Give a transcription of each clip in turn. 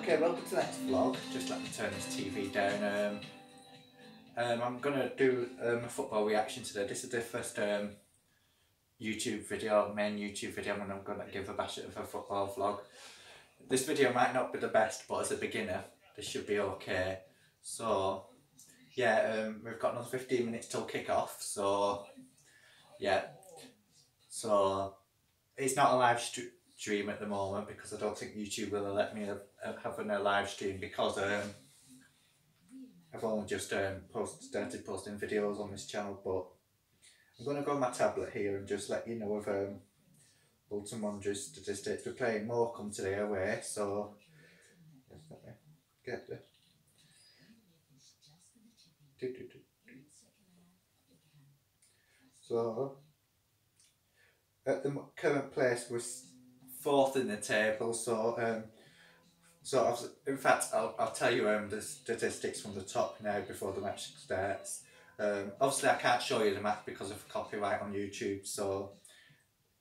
Okay, welcome to the next vlog. Just let me turn this TV down. Um, um, I'm gonna do um, a football reaction today. This is the first um, YouTube video, main YouTube video, and I'm gonna give a bash at a football vlog. This video might not be the best, but as a beginner, this should be okay. So, yeah, um, we've got another 15 minutes till kick off. So, yeah. So, it's not a live stream at the moment because I don't think YouTube will let me have a live stream because um, I've only just um, post, started posting videos on this channel but I'm going to go on my tablet here and just let you know of um, Bolton Wanderers statistics. We're playing Morecambe today away so let me get the so at the current place we're fourth in the table. So, um, so in fact, I'll, I'll tell you um, the statistics from the top now before the match starts. Um, obviously, I can't show you the match because of copyright on YouTube, so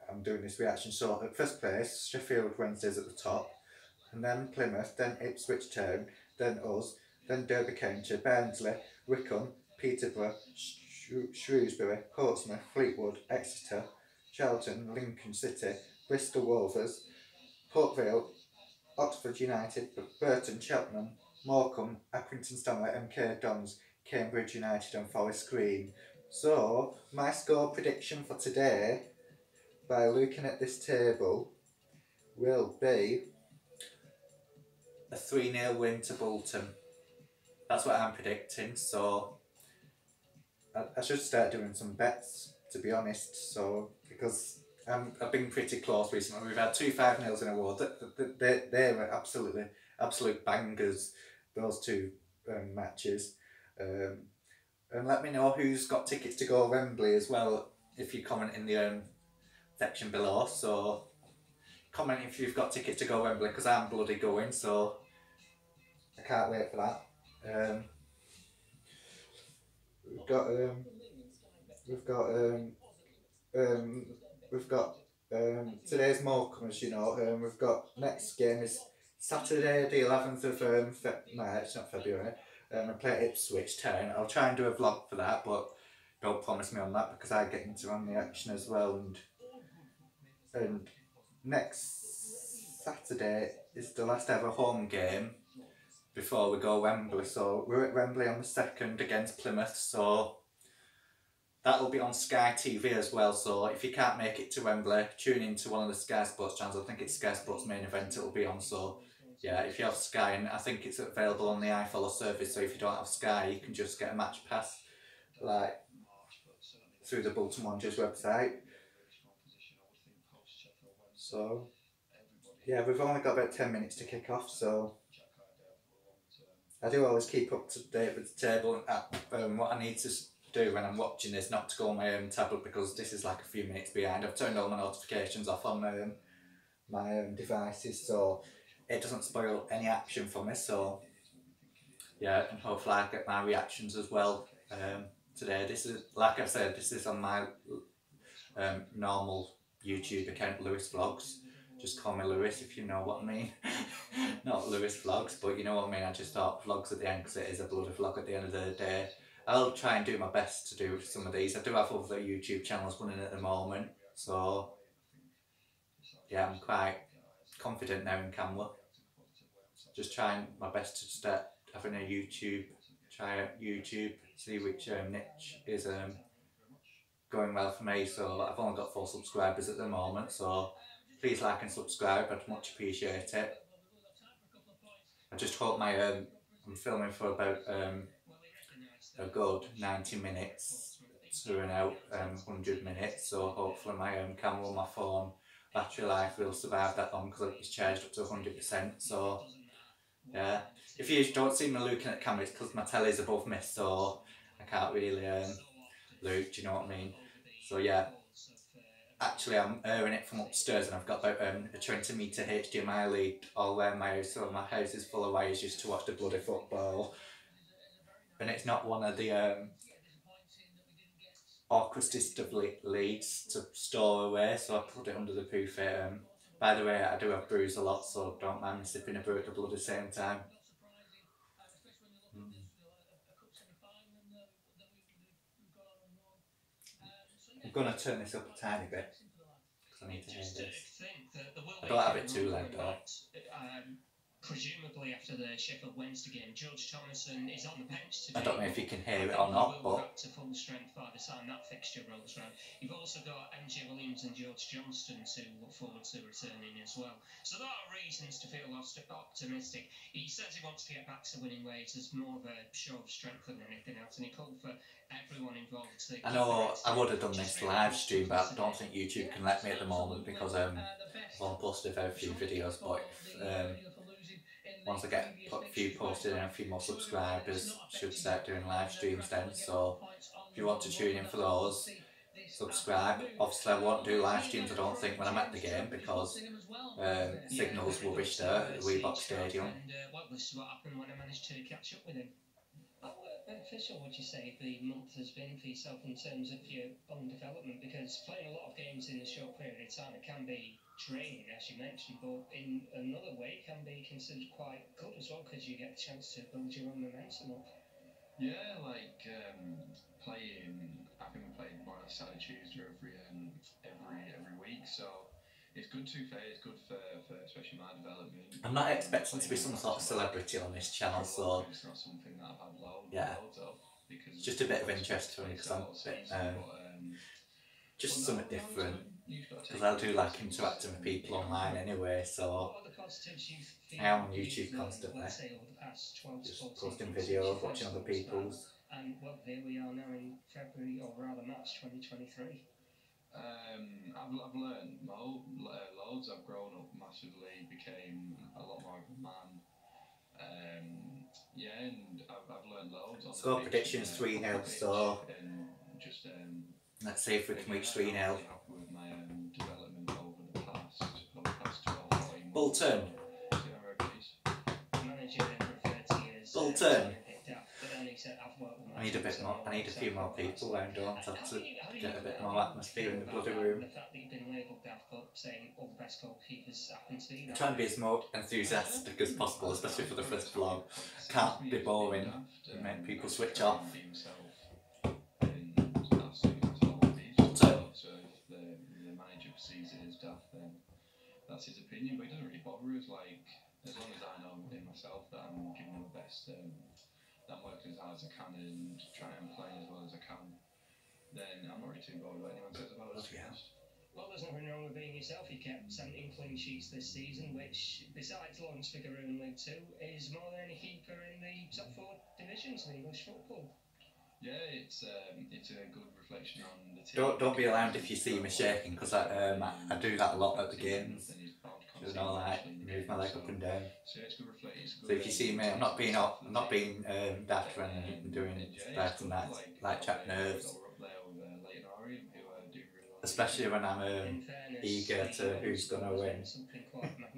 I'm doing this reaction. So, at first place, Sheffield Wednesday's at the top, and then Plymouth, then Ipswich Town, then us, then Derby County, Barnsley, Wycombe, Peterborough, Shrewsbury, Portsmouth, Fleetwood, Exeter, Charlton, Lincoln City, Bristol Rovers, Port Vale, Oxford United, Burton, Cheltenham, Morecambe, Accrington Stanley, MK Dons, Cambridge United and Forest Green. So, my score prediction for today, by looking at this table, will be a 3-0 win to Bolton. That's what I'm predicting, so I, I should start doing some bets, to be honest, so, because um, I've been pretty close recently. We've had two five nils in a row. They, they, were absolutely absolute bangers. Those two um, matches. Um, and let me know who's got tickets to go Wembley as well. If you comment in the um, section below. So comment if you've got tickets to go Wembley because I'm bloody going. So I can't wait for that. Um, we've got um, we've got um, um, we've got um, today's as you know. Um, we've got next game is Saturday, the 11th of um, Fe- March, not February. Um, I play Ipswich Town. I'll try and do a vlog for that, but don't promise me on that because I get into on the action as well. And and next Saturday is the last ever home game before we go Wembley. So we're at Wembley on the second against Plymouth. So That'll be on Sky TV as well, so if you can't make it to Wembley, tune in to one of the Sky Sports channels. I think it's Sky Sports main event it'll be on, so yeah, if you have Sky, and I think it's available on the iFollow service, so if you don't have Sky, you can just get a match pass, like, through the Bolton Wanderers website. So, yeah, we've only got about 10 minutes to kick off, so I do always keep up to date with the table and um, what I need to do when I'm watching this not to go on my own tablet because this is like a few minutes behind. I've turned all my notifications off on my own, my own devices so it doesn't spoil any action for me so yeah and hopefully I get my reactions as well um, today. This is like I said this is on my um, normal YouTube account Lewis Vlogs. Just call me Lewis if you know what I mean. Not Lewis Vlogs, but you know what I mean. I just thought vlogs at the end because it is a bloody vlog at the end of the day. I'll try and do my best to do some of these. I do have other YouTube channels running at the moment, so yeah, I'm quite confident now in camera. Just trying my best to start having a YouTube, try out YouTube, see which um, niche is um, going well for me. So I've only got four subscribers at the moment, so please like and subscribe. I'd much appreciate it. I just hope my um, I'm filming for about um, a good 90 minutes to an out um, 100 minutes. So hopefully my um, camera my phone battery life will survive that long because it's charged up to 100% so yeah. If you don't see me looking at camera it's because my telly's above me so I can't really um, look do you know what I mean? So yeah. Actually I'm airing it from upstairs and I've got about um, a 20 metre HDMI lead all around my house so my house is full of wires just to watch the bloody football and it's not one of the um, of leads to store away, so I put it under the buffet um, By the way, I do have bruise a lot, so don't mind sipping a brew at the bloody same time. Mm. I'm gonna turn this up a tiny bit because I need to hear this. I don't have it too loud though. Um, presumably after the Sheffield Wednesday game, George Thomason is on the bench today. I don't know if you can hear it or not, but back to full strength by the time that fixture rolls round. You've also got MJ Williams and George Johnston to look forward to returning as well. So there are reasons to feel opt- optimistic. He says he wants to get back to winning ways as more of a show of strength than anything else, and he called for everyone involved to. I know I would have done this live stream, but I don't think YouTube can let me at the moment because um, I've only posted a few videos. But um, once I get a few posted and a few more subscribers, should start doing live streams then. So if you want to tune in for those, subscribe. Obviously, I won't do live streams. I don't think when I'm at the game because um, signals rubbish there at Reebok Stadium. And uh, well, this when I managed to catch up with him. How beneficial would you say the month has been for yourself in terms of your own development? Because playing a lot of games in a short period of time, it can be draining, as you mentioned, but in another way, can be considered quite good as well because you get the chance to build your own momentum up. Yeah, like um, playing. I think we played more on a Saturday, Tuesday every um, every every week. So it's good to fair. It's good for, for especially my development. I'm not expecting to be some sort of celebrity on this channel, so it's not something that I've had loads, Yeah. loads of because It's just a bit of interest for me, 'cause I'm a bit, um, But, um, just but something no, no, different. you've got to Because take I do like interacting with people online anyway, so What are the positives you I am on YouTube constantly. let's say, over the past 12 to just posting videos, you watching other people's. And well, here we are now in February, or rather March 2023. Um, I've, I've learned mo- uh, loads. I've grown up massively, became a lot more of a man. Um, yeah, and I've, I've learned loads. on Score predictions 3 uh, 0, off the pitch so And just, um, let's see if we can reach 3 I'm 0. really happy with my um, development over the past, over the past 12, 14 months. Bolton. Bolton. picked up, but then he said, "I've worked with I need a bit more. I need a few more people around on to, get a bit more atmosphere in the bloody room. I'm trying to be as more enthusiastic as possible, especially for the first vlog. Can't be boring. Make people switch off. Sees it as daft, then that's his opinion. But it doesn't really bother us. Like as long as I know in myself that I'm giving my best, um, that I'm working as hard as I can and trying and playing as well as I can, then I'm not really too bothered what anyone says about us. to be Yeah. honest. Well, there's nothing wrong with being yourself. You kept 17 clean sheets this season, which, besides Lawrence Vigouroux in League Two, is more than any keeper in the top four divisions of English football. Yeah, it's um, it's a good reflection on the team. Don't don't be alarmed if you see me shaking because I um I, do that a lot at the games. And he's bound to You know, like move my leg up and down. So it's good reflect. It's So good, if you see me, I'm not being taste I'm not being um, daft when I'm doing that and that, like chat we're- nerves, We're up there with uh, Leyton Orient, who are doing really well. especially when I'm um, eager to who's gonna win.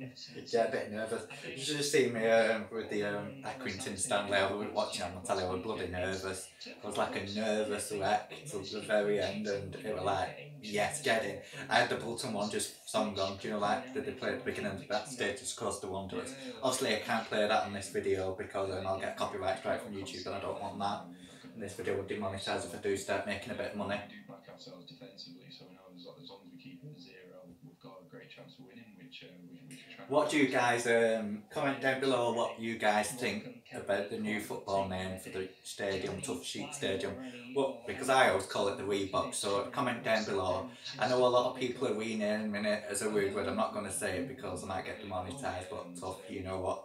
Been Something quite magnificent. Get a bit nervous. You should have seen me um, with the um, Accrington Stanley. I was watching and I tell you I was bloody nervous. I was like a nervous wreck till the very end, and it was like, yes, get in. I had the Bolton one just song on, do you know, like did they play at the beginning of that status close to one to us. Obviously, I can't play that on this video because then I'll get copyright strike from YouTube, and I don't want that. And this video will demonetise if I do start making a bit of money. We do back ourselves defensively, so we know as, as long as we keep it zero, we've got a great chance of winning, which What do you guys um, comment down below? What you guys think about the new football name for the stadium, Toughsheet Stadium? Well, because I always call it the Reebok, so comment down below. I know a lot of people are renaming it as a weird word. I'm not going to say it because I might get demonetised, but tough, you know what?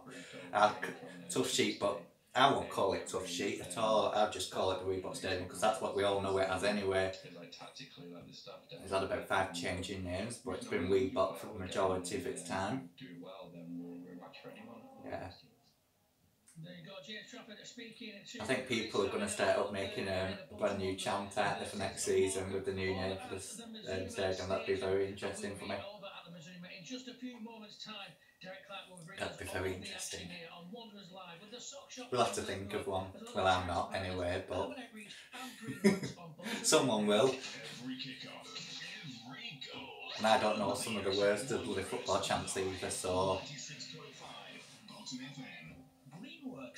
I'll- Toughsheet, but I won't call it Toughsheet at all. I'll just call it the Reebok Stadium because that's what we all know it as anyway. It's had about five changing names, but it's been Reebok for the majority of its time. Yeah. I think people are going to start up making a brand new chant out there for next season with the new name for this um, stadium. That'd be very interesting for me. In just a few moments' time, Derek Clark will bring That'd be very interesting. action here on Wanderers Live with the sock shop We'll have to think of one. Well, I'm not anyway, but Dominic Rees and Greenwood on both. someone will. Every kick-off, every goal, And I don't know some of the worst of bloody football chants either, so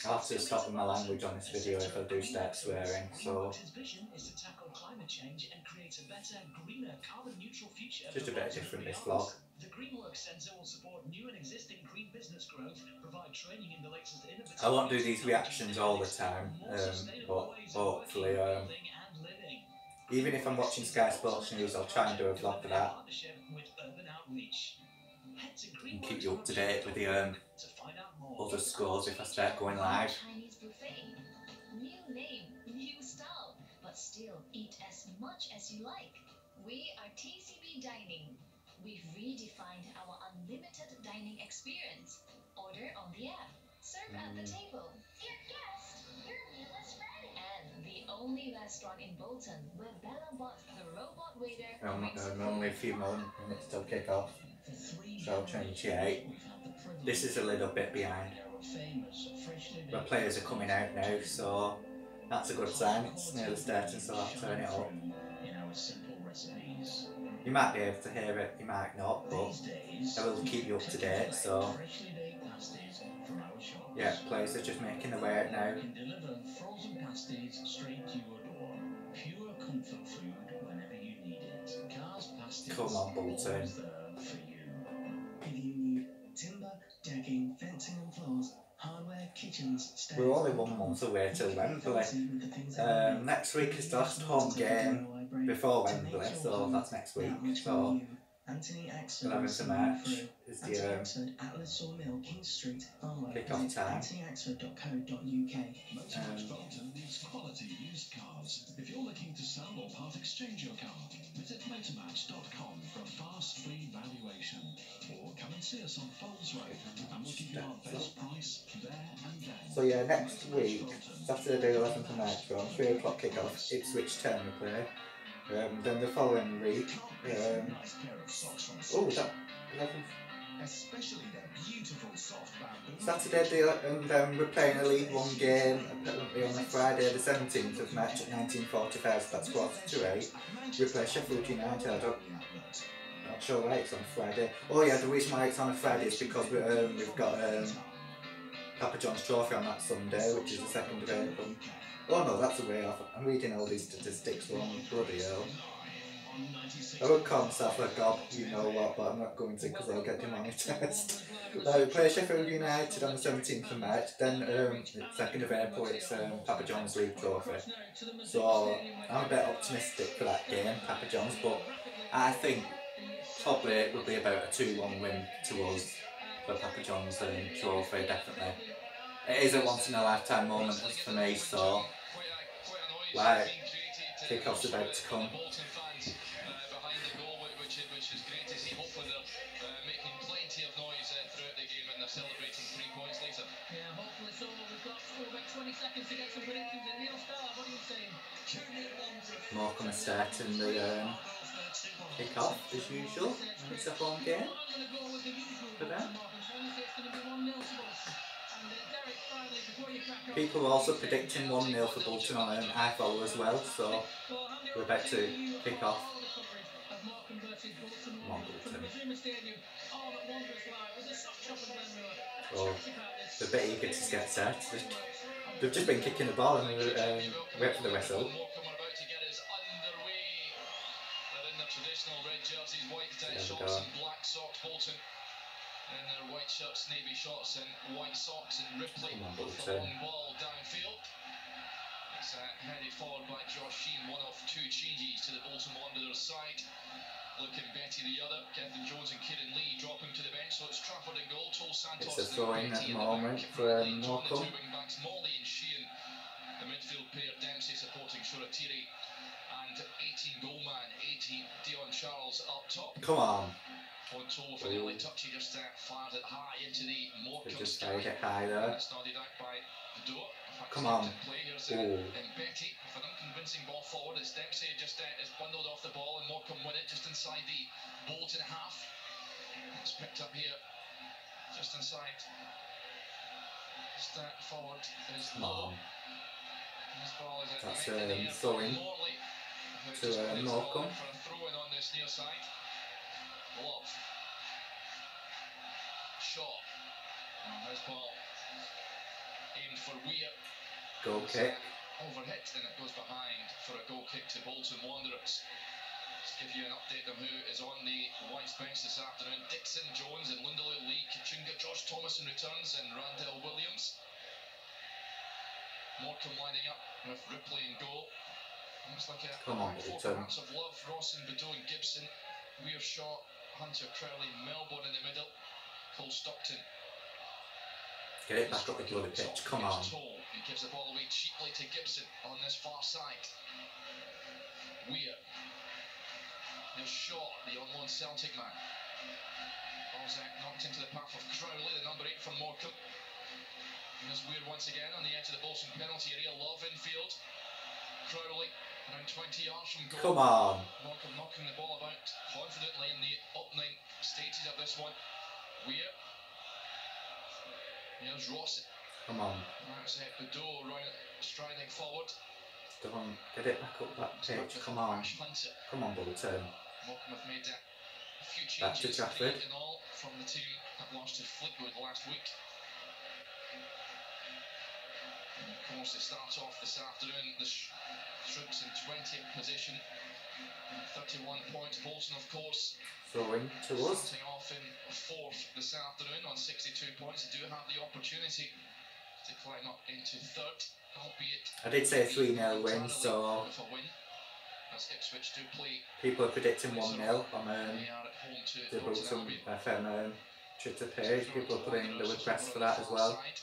I'll have to stop my language on this video if I do start swearing, so Greenworks' vision is to tackle climate change and create a better, greener, carbon-neutral future. just a bit different this vlog. Greenworks Centre will support new and existing green business growth, provide training in the latest innovative I won't do these reactions all the time, um, but hopefully, um, building and living. Even if I'm watching Sky Sports News, I'll try and do a vlog for that Partnership with Urban Outreach. Head to and keep you up to date with the um, to find out more. other scores if I start going live. New name, new style, but still eat as much as you like. We are TCB Dining. We've redefined our unlimited dining experience. Order on the app. Serve at the Mm. table. Dear guest, your meal is ready. And the only restaurant in Bolton where Bella Bot, the robot waiter, brings um, food only a few more minutes till kick off. So, 28. we've had the privilege This is a little bit behind. of famous, freshly The players are coming out now, so that's a good sign. It's nearly starting, so I'll turn it up. In our simple recipes. You might be able to hear it, you might not, but These days, I will keep you up to date, so yeah, players are just making their way out now. It. Come on, Bolton. timber, decking, fencing and floors, hardware, kitchens, stairs. We're only one month away till Wembley. Um, next week is the last home game before Wembley, so that's next week. So Anthony 11th of March is Anthony the um, Axford, Atlas Sawmill, King Street, Farnborough. Kick-off Visit time. AnthonyAxford.co.uk. Motorworks Um, Bolton needs quality used cars. If you're looking to sell or part exchange your car, visit motormatch.com for a fast free valuation. Or come and see us on Falls Road and we'll give you our best price there and then. So yeah, next week, Saturday the 11th of March, from 3 o'clock kick-off, Ipswich Town we play. Um, then the following week, um, Nice pair of socks from oh, is that 11th? Especially their beautiful soft bamboo. Saturday the, and um, we're playing a League One game apparently on a Friday the 17th of March at 1945, so that's quarter to 8. We play Sheffield United, I don't, not sure why it's on Friday. Oh yeah, the reason why it's on a Friday is because we, um, we've got um, Papa John's Trophy on that Sunday, which is the 2nd of April. Oh no, that's a way off. I'm reading all these statistics wrong, bloody hell. I would myself a gob, you know what, but I'm not going to because I'll get demonetised. Uh, we play Sheffield United on the 17th of March, then um, the 2nd of April it's um, Papa John's League Trophy. So I'm a bit optimistic for that game, Papa John's, but I think probably it will be about a 2-1 win to us for Papa John's um, trophy, definitely. It is a once in a lifetime moment for me, so like, kick-off's about to come. Going to be 1 0 to Bolton. And uh, Derek Riley, before you crack on. People are also predicting 1 0 for Bolton on um, iFollow as well, so we're about to kick off. Come on, Bolton. Oh, they're a bit eager to get set. They've- They've just been kicking the ball and we um, wait for the whistle. Traditional red jerseys, white There shorts and black socks. Bolton in their white shirts, navy shorts and white socks. And Ripley with the long ball downfield. It's uh, headed forward by Josh Sheehan, one of two changes to the Bolton Wanderers side. Looking Betty the other, Kevin Jones and Kieran Lee dropping to the bench. So it's Trafford in goal, Toal Santos It's a and at the back. Bradley, John, the two wing backs, Molly and Sheehan. The midfield pair, Dempsey supporting Shoretire. Come on, On toe with an early touch, he just uh, fired it high into the Morecambe just sky. it high there. That's nodded out by the door. Come on. Play. Here's, uh, Oh. and Betty with an unconvincing ball forward. It's Dempsey just uh, is bundled off the ball and Morecambe win it just inside the Bolton half. It's picked up here, just inside. Just uh, forward is Come This ball is That's, in the um, air throwing from Morley, who to, uh, Weir. Goal kick. Overhit and it goes behind for a goal kick to Bolton Wanderers. Let's give you an update on who is on the Whites bench this afternoon. Dixon, Jones and N'Lundulu Lee, Kachunga, Josh Thomason returns and Randell Williams. Morecambe lining up with Ripley in goal. Come on, parts of love. Rawson, Bedeau and Gibson. Weir Shaw, Hunter Crowley, Melbourne in the middle. Cole Stockton Get it back up the bloody pitch. Come on. He gives the ball away cheaply to Gibson on this far side. Weir. Here's Shaw, the on loan Celtic man. Uh, knocked into the path of Crowley, the number eight from Morecambe. Here's Weir once again on the edge of the Bolton penalty area. Love infield. Crowley around 20 yards from goal. Come on. Morecambe knocking the ball about confidently in the opening stages of this one. Weir. Here's Rawson. Come on. That's it. Bedeau running, striding forward. Come on. Get it back up that pitch. Come on. Come on, Bolton. Morecambe have made a few Back to Trafford. in all from the team that lost to Fleetwood last week. And of course, they start off this afternoon. The Troops in 20th position, 31 points. Bolton, of course, Throwing to us. starting off in fourth this afternoon on 62 points. They do have the opportunity to climb up into third, albeit I did say 3 0 win, so win. As Ipswich do play, people are predicting 1 0 on um, they are at home to the Bolton FM um, Twitter page. People are putting the request for that as well. As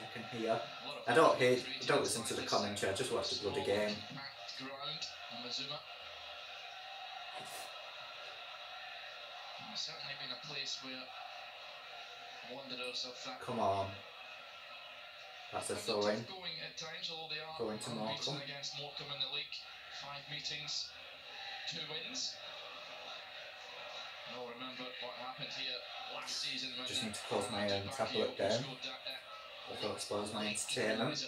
you can hear. I don't hear, I don't listen to the commentary, I just watch the bloody game. Certainly been a place where Come on. That's a throw in. going at times, into unbeaten Morecambe. against Morecambe the. Five meetings, two wins. I'll remember what happened here last season Just need to close my, tablet down. Scored that, I thought it spoils my entertainment.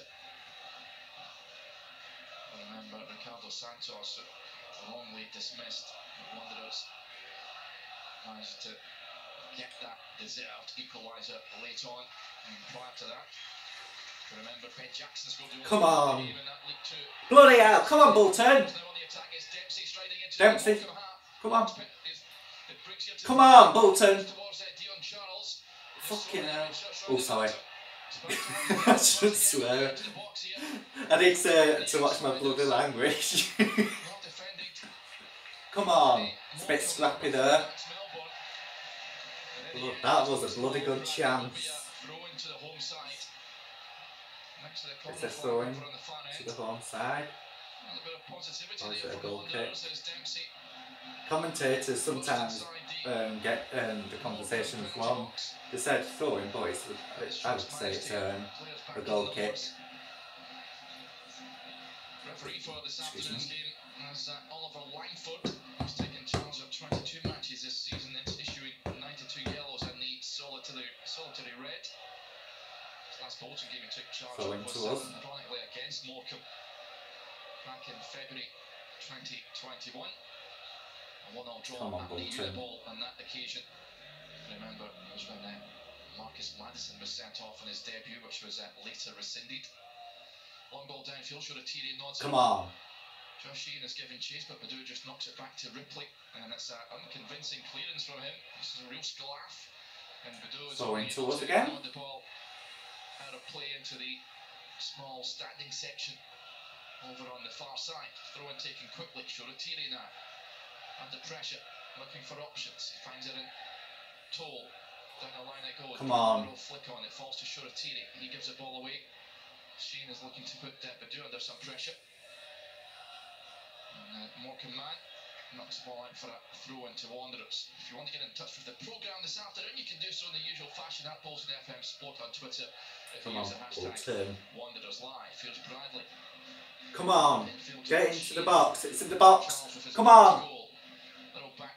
remember Ricardo Santos, wrongly dismissed the Wanderers, managed to get that deserved equaliser late on. And prior to that, remember Ben Jackson scored Come on. game in that League Two. Bloody hell, come on, Bolton! Now on the attack is Dempsey striding into Dempsey. the Morecambe half. Come on. It's- it brings you to Come on, Bolton! Fucking hell. Oh, sorry. I should swear. I need to, to watch my bloody language. Come on. It's a bit scrappy there. Look, that was a bloody good chance. Oh, it's a throw in To the home side. Or is it a goal Dempsey Commentators sometimes um, get um, the conversations wrong. They said throwing, but it's, I would say it's um, a goal kick. Referee for this afternoon's me. game is uh, Oliver Langford. He's taken charge of 22 matches this season, it's issuing 92 yellows and the solitary, solitary red. His last Bolton game he took charge of was uh, ironically against Morecambe back in February 2021. A 1 0 draw Come on, Bolton. On that occasion. Remember, it was when uh, Marcus Madison was sent off on his debut, which was uh, later rescinded. Long ball downfield, Shoretire nods Come on. Josh Sheehan is giving chase, but Bedeau just knocks it back to Ripley, and it's an unconvincing clearance from him. This is a real sclaff, and Bedeau is Throwing only able towards to again. nod the ball out of play into the small standing section over on the far side. Throw in taken quickly. Shoretire now under pressure, looking for options. He finds it in Toal. Down the line it goes. Come on. Little flick on it falls to Shoretire. He gives the ball away. Sheehan is looking to put uh, Bedeau under some pressure. And uh, Morecambe man knocks the ball out for a throw into Wanderers. If you want to get in touch with the programme this afternoon, you can do so in the usual fashion at Bolton FM Sport on Twitter. If Come you on, use the hashtag Wanderers Live. Here's Bradley. Come on. Get into the box. It's in the box. Charles with his Come on. goal. Little back heel. He just knocks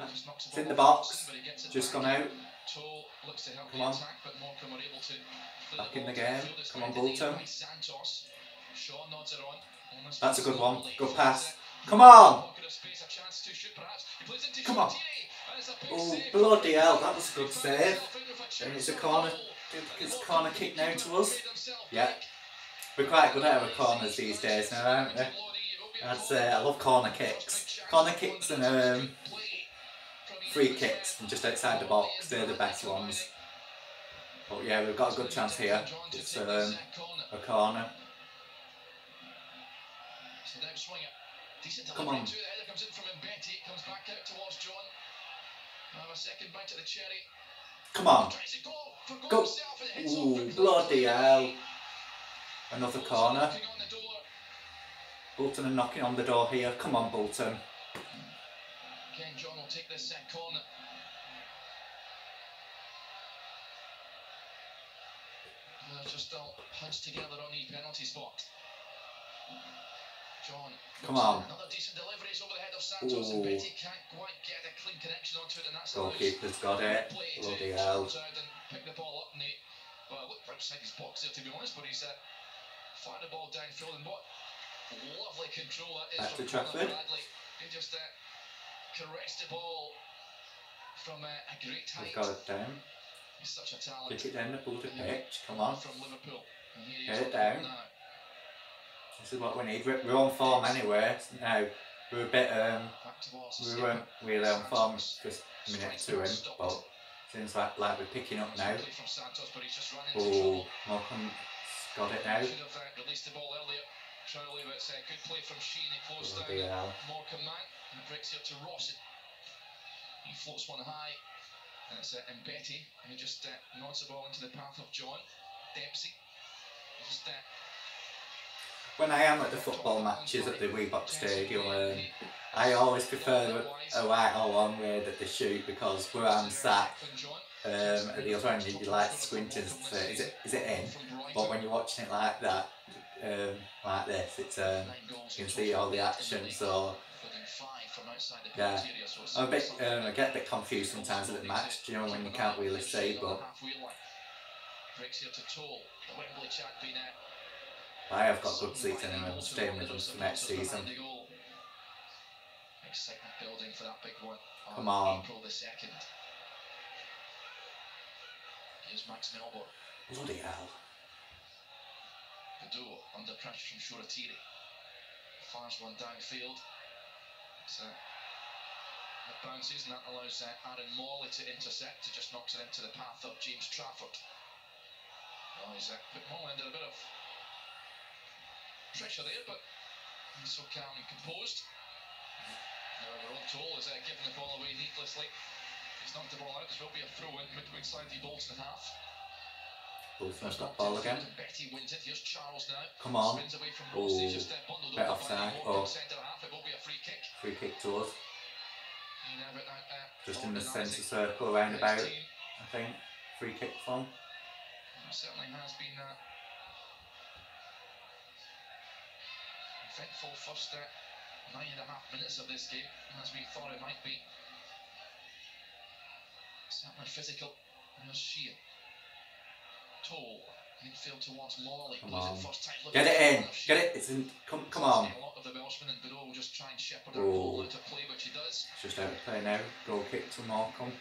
It's in the box. off but he gets it Just gone out. Toal looks to help Come on. attack, but Morecambe are able to Back in the game. Come on, Bolton. Santos. Shaw nods it on. That's a good one. Good pass. Come on! Pocket of space, a chance to shoot perhaps. He plays into Come on. Shoretire, and it's a big Oh, bloody hell, that was a good save. himself in with a And it's a corner. It's a corner kick now to us. Yeah. We're quite good at our corners these days now, aren't we? I'd say I love corner kicks. Corner kicks and um, free kicks from just outside the box, they're the best ones. But yeah, we've got a good chance here. It's um, a corner. So now swinger. Decent Come on. to the header comes in from Mbeti, comes back out towards John. Have a second bite at the cherry. Come on. Go for goal Go. himself and it hits Ooh, bloody hell. Another corner. knocking on the door. Bolton are knocking on the door here. Come on, Bolton. Ken John will take this uh, corner. Uh, just still hunched together on the penalty spot. John. Come on. Another decent delivery. It's over the head of Santos and Ooh. Betty can't quite get a clean connection onto it and that's Goalkeeper's got it. Bloody hell. Pick the ball up and he, well, look for outside his box there to be honest, but he's uh, fired the ball downfield and what lovely control that is Back from Trafford. Bradley. He just uh, caressed the ball from uh, a great We've height. got it down. He's such a talent. Kick it down the Bolton pitch. Come on. From Liverpool. And here he Get it down. ball now. This is what we need. We're on form anyway. Now, we're a bit, um, Back towards the we weren't really on form just a minute to him, but seems like, like we're picking up now. From Santos, but he's just run into trouble. Oh, Malcolm's got it now. Uh, released the ball earlier. Charlie, but it's a good play from Sheehan. He closed down Bloody hell. And it breaks here to Rawson. He floats one high, and it's uh, Mbeti who just uh, nods the ball into the path of John Dempsey. Just uh, When I am at the football matches at the Reebok Stadium, um, I always prefer a right or one way that they shoot because where I'm sat um, at the other end, you like squinting say, is it, is it in? But when you're watching it like that, um, like this, it's um, you can see all the action. So yeah, I'm a bit, um, I get a bit confused sometimes at the match. Do you know when you can't really see? But breaks here to Toal, the Wembley champion. I have got good seats anyway. I'm staying with them for next season. Excitement building for that big one. Come on. April the 2nd. Here's Max Melbourne. Bloody hell! Under pressure from Shoretire. Fires one downfield. So it bounces and that allows uh, Aaron Morley to intercept. It just knocks it into the path of James Trafford. Well, he's uh, put Morley under a bit of pressure there, but he's so calm and composed. However, old Toal is uh, giving the ball away needlessly. He's knocked the ball out. This will be a throw in midway inside the Bolton half. Bolton has got ball again. Come on. Oh, bit offside. Oh. free kick. To us, just in the centre circle around about. I think free kick from. Certainly has been uh, eventful first nine and a half minutes of this game, as we thought it might be. Certainly physical. There's Shear. Toal. Midfield towards Morley. Come on. first time. Get it in. Get it. It's in. Come, come on. A lot of the Welshman and Bedeau will just try and shepherd that Oh. ball out of play, which he does. It's just out of play now. Goal kick to Morecambe.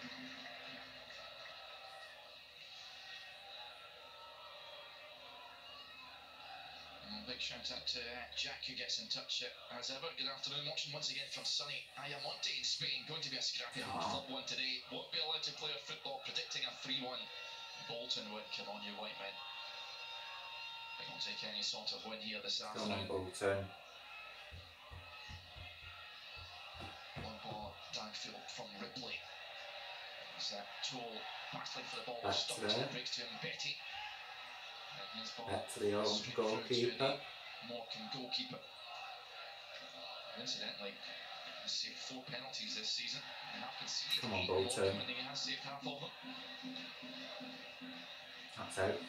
And a big shout out to uh, Jack who gets in touch uh, as ever. Good afternoon, watching once again from sunny Ayamonte in Spain. Going to be a scrappy hard fought one today. Won't be allowed to play a football, predicting a 3 1 Bolton win. Come on, you white men. They won't take any sort of win here this Come on. Bolton. One ball downfield from Ripley. It's uh, Toal battling for the ball. To Stops there. breaks to Mbeti. And his ball to the old straight through to goalkeeper. Morecambe goalkeeper. Incidentally, he's saved four penalties this season. And have conceded Come on, Bolton. and he has saved half of them. That's out.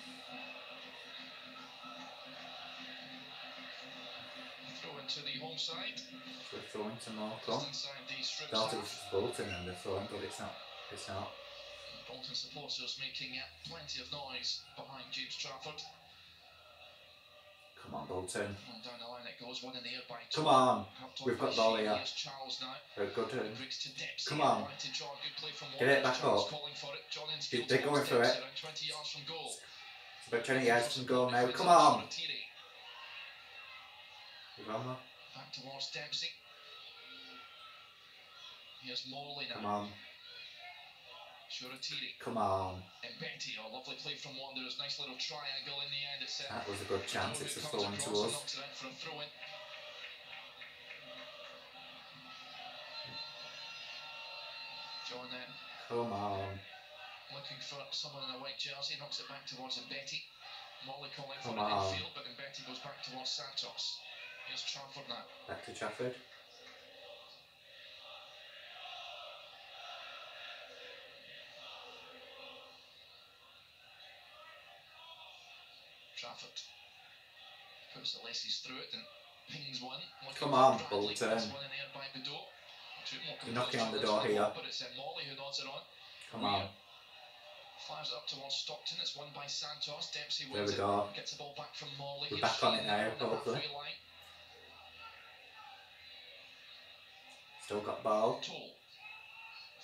Throw into the home side. So we're throwing to Just Morecambe. inside Thought it was Bolton and they're throwing, but it's not. It's not. Bolton supporters making plenty of noise behind James Trafford. Come Come on, Bolton. And down the line it goes, one in air by Come on. We've got ball here. Here's Charles now. Very good. to Dempsey. Come on. To draw. Good play from Get it back up. for it. They're going for it. 20 yards from goal. It's about 20 yards from goal now. Come on. Rama. Back towards Dempsey. Here's Morley Come now. on. Shoretire. Come on. Betty, a lovely play from Wanderers. Nice little triangle in the end. It's uh, That was a good chance. It's a throw in to us. knocks it out for a throw in. John then Come on. looking for someone in a white jersey, knocks it back towards Mbeti. Molly calling for Come on. infield, but Mbeti goes back towards Santos. Here's Trafford now. Back to Trafford. Trafford puts the laces through it and pings one. Come on, Bolton. puts one in there by Bedeau. Two more You're knocking on the door here. But it's Molly who nods it on. Come on. Fires it up towards Stockton. It's won by Santos. Dempsey There we it. go. Gets the ball back from Molly. We're back on it now, hopefully. Still got ball. Toal.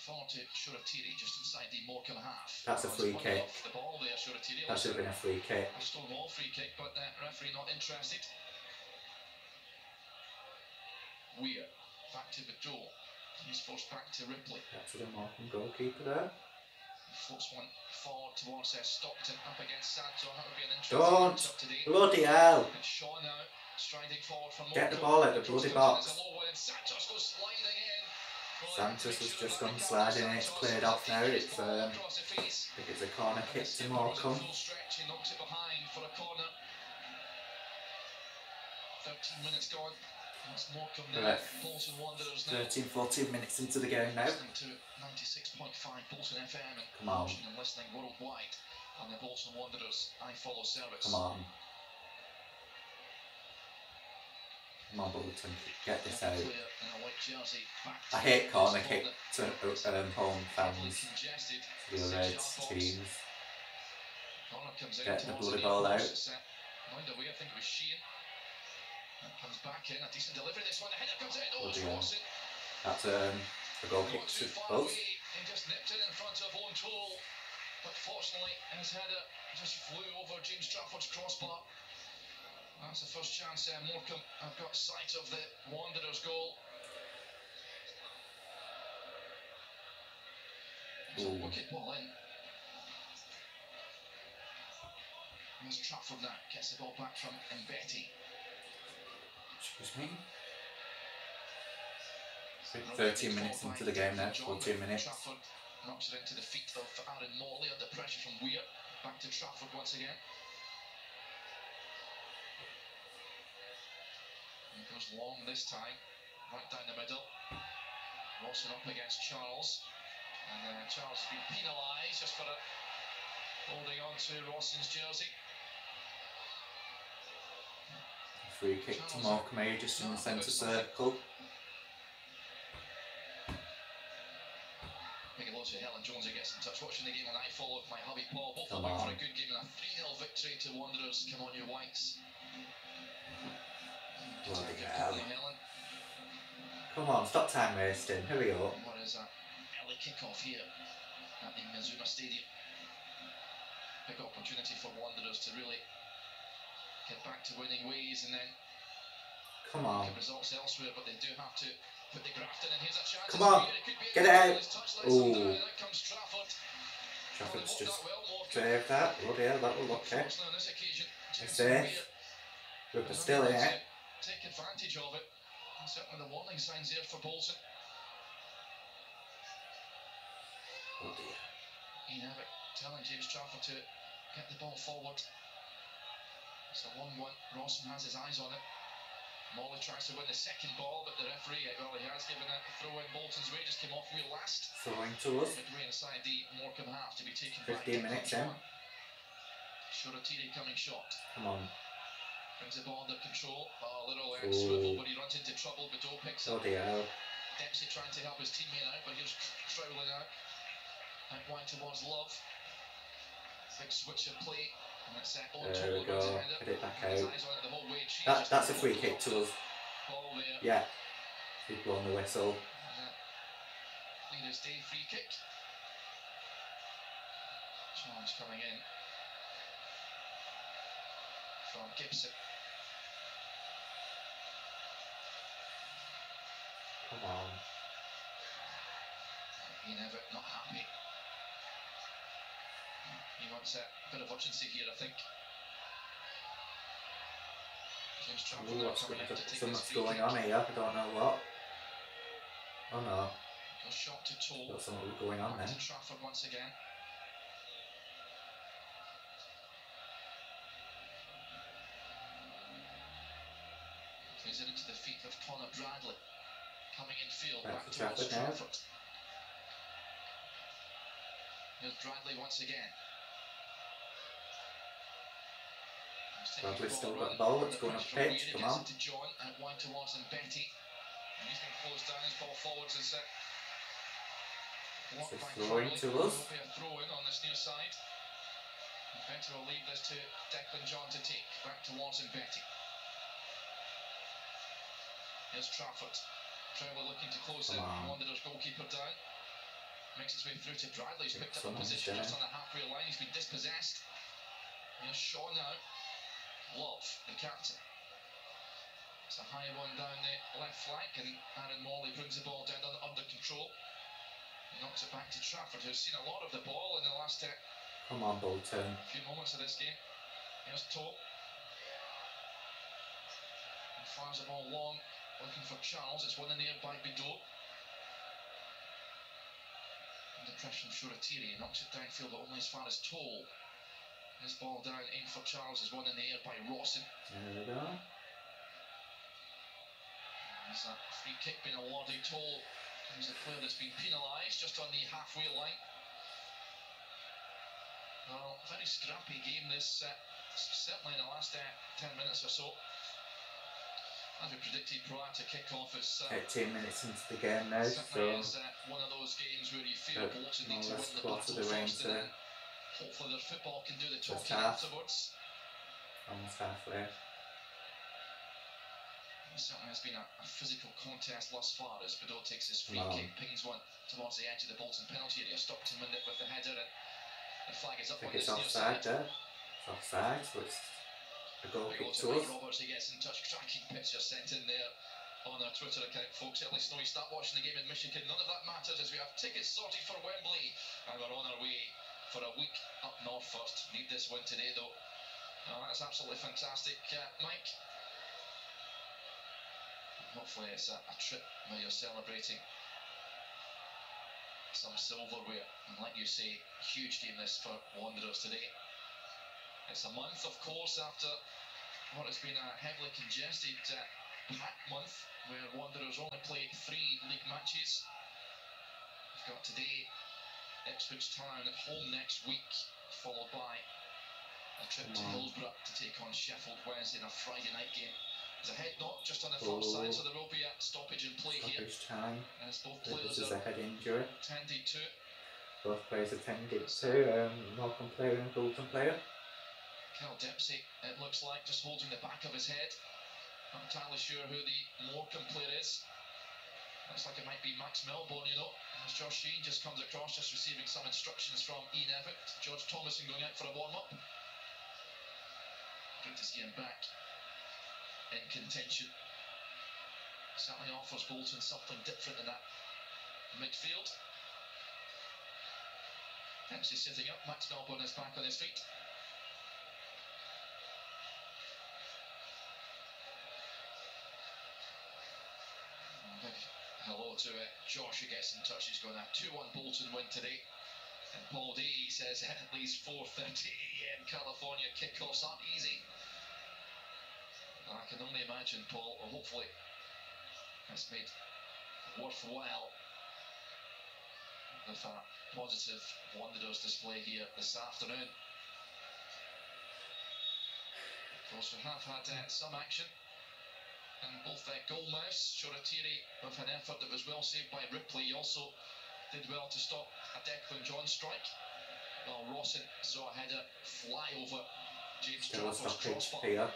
Forward to Shoretire just inside the Morecambe half. That's a free kick. The ball there, Shoretire. That should have been a free kick. A Stonewall free kick, but the referee not interested. Weir back to Bedeau. He's forced back to Ripley. That's the Morecambe goalkeeper there. Floats one forward towards uh, Stockton up against Santon. That would be an interesting Don't. matchup today. Bloody hell. And now striding forward from Get the ball out the Across bloody box. low one, and Santos goes sliding in. Santos has just gone sliding and it's cleared off now. It's, um. I think it's a corner And kick to Morecambe. Full stretch, he knocks it behind for a corner. 13 minutes gone. That's Morecambe now. Right. Bolton Wanderers now. 13, 14 minutes into the game now. 96.5 Bolton FM and Come on. and listening worldwide on the Bolton Wanderers iFollow service. Come on. Come on, Bolton. Get this out. Player in a white jersey back I hate corner kick to um, home fans. congested. The Reds teams. Comes in Get the bloody ball out. uh, away, I think it was Sheehan. That comes back in, a decent delivery. This one, the header comes. Oh, it's Bloody hell. That's um, a goal kick to too far us. away and just nipped it in front of Eoin Toal. But fortunately, his header just flew over James Trafford's crossbar. That's the first chance uh, Morecambe have got sight of the Wanderers goal. It's a wicked ball in. Here's Trafford now, gets the ball back from Mbeti. Excuse me. 13 minutes into the game now. 14 minutes. Trafford knocks it into the feet of Aaron Morley under pressure from Weir. Back to Trafford once again. Goes long this time, right down the middle. Rawson up against Charles. And uh, Charles has been penalised just for uh, holding on to Rawson's jersey. Free kick to Mark May just in the centre circle. Big hello to Helen Jones who gets in touch. Watching the game on iFollow my hubby Paul. Both looking for a good game and a 3 0 victory to Wanderers. Come on, you whites. Bloody hell. Come on, stop time wasting. Hurry up. What is that? Early kick-off here at the Mazuma Stadium. Big opportunity for Wanderers to really get back to winning ways and then Come on. get results elsewhere, but they do have to put the graft in. And here's a chance. Come on. It could be a Get it out. Ooh. and out comes Trafford. Trafford's Well, just well, saved that. Bloody hell, that will look it. Unfortunately, on this occasion, It's safe. We're still in it. Take advantage of it. And certainly the warning signs there for Bolton. Oh dear. Ian Evatt telling James Trafford to get the ball forward. It's a long one. Rawson has his eyes on it. Molly tries to win the second ball, but the referee, uh, well, he has given a throw in Bolton's way, just came off wheel last. Throwing to us. Midway inside the Morecambe half to be taken back. 15 minutes in. Shoretire coming shot. Come on. Brings the ball under control. Oh, a little uh, swivel, but he runs into trouble. Picks up. Bloody hell. Dempsey trying to help his teammate out, but here's Crowley now. Out wide towards Love. Big switch of play. And uh, There we Toal who runs go. Get it back out. eyes on it the whole way. She's That, that's a free kick to us. Yeah. He's blown the whistle. Leaders Day free kick. Challenge coming in from Gibson. Um, Come on. Ian Evatt not happy. He wants a bit of urgency here, I think. Ooh, what's, coming out to take this something's going on here. I don't know what. Oh no. Goes shot to Toal. Got something going on there. to Trafford once again. Plays it into the feet of Conor Bradley. Coming in field, Back back to towards Trafford Here's Bradley once again. Bradley's still got the ball, it's going up pitch, come on. to John, wide towards him, Betty. And he's been closed down, his ball forwards and set. Blocked It's a by throw Crowley. to us. A throw in on this near side. And Betty will leave this to Declan John to take. Back towards him, Betty. Here's Trafford. Crowley looking to close Come it. on. Wanderers goalkeeper down. Makes his way through to Bradley. He's picked up a position just on the halfway line. He's been dispossessed. Here's Shaw now. Love, the captain. It's a high one down the left flank, and Aaron Morley brings the ball down under, control. He knocks it back to Trafford, who's seen a lot of the ball in the last uh, Come on, Bolton. few moments of this game. Here's. And fires the ball long, looking for Charles. It's won in the air by Bedeau. Under pressure from Shoretire, knocks it downfield, but only as far as Toal. His ball down in for Charles is won in the air by Rawson. There we go. There's a free kick being awarded. Toal is a player that's been penalised just on the halfway line. Well, very scrappy game this, uh, certainly in the last uh, 10 minutes or so. As we predicted prior to kick-off, it's uh, 18 minutes into the game now, so one of those games where you feel. Bolton need to win the battle the first and then hopefully their football can do the talking afterwards. almost halfway. It certainly has been a, a physical contest thus far as Bedeau takes his free Wow. kick, pings one towards the edge of the Bolton penalty area. Stockton win it with the header and the flag is I up think on it's offside side. there. It's offside, so it's a goal We kick go to us. Roberts, he gets in touch. Cracking picture sent in there on our Twitter account, folks. At least know you start watching the game in Michigan. None of that matters as we have tickets sorted for Wembley and we're on our way for a week up north first. Need this win today though. Oh, that's absolutely fantastic, uh, Mike. Hopefully it's a, a trip where you're celebrating some silverware. And like you say, huge game this for Wanderers today. It's a month, of course, after what has been a heavily congested uh, packed month where Wanderers only played three league matches. We've got today Ipswich Town at home next week, followed by a trip to. Hillsborough to take on Sheffield Wednesday in a Friday night game. There's a head knock just on the far Oh. side, so there will be a stoppage in play here Stoppage time. as both This players is a head injury. tended to. Both players attended to. Um, Morecambe player and Bolton player. Kyle Dempsey, it looks like, just holding the back of his head. Not entirely sure who the Morecambe player is. Looks like it might be Max Melbourne, you know. As Josh Sheehan just comes across, just receiving some instructions from Ian Evatt. George Thomason going out for a warm up. Good to see him back in contention. Certainly offers Bolton something different in that midfield. Dempsey sitting up, Max Melbourne is back on his feet. To who gets in touch. He's going a 2 1 Bolton win today. And Paul D says at least 4.30 a.m. California kickoffs aren't easy. I can only imagine, Paul, or hopefully it's made worthwhile with a positive Wanderers display here this afternoon. Of course, we have had uh, some action and both uh, Goalmouse, Shoretire with an effort that was well saved by Ripley. He also did well to stop a Declan John strike. While Rawson saw a header fly over James Still a stoppage here.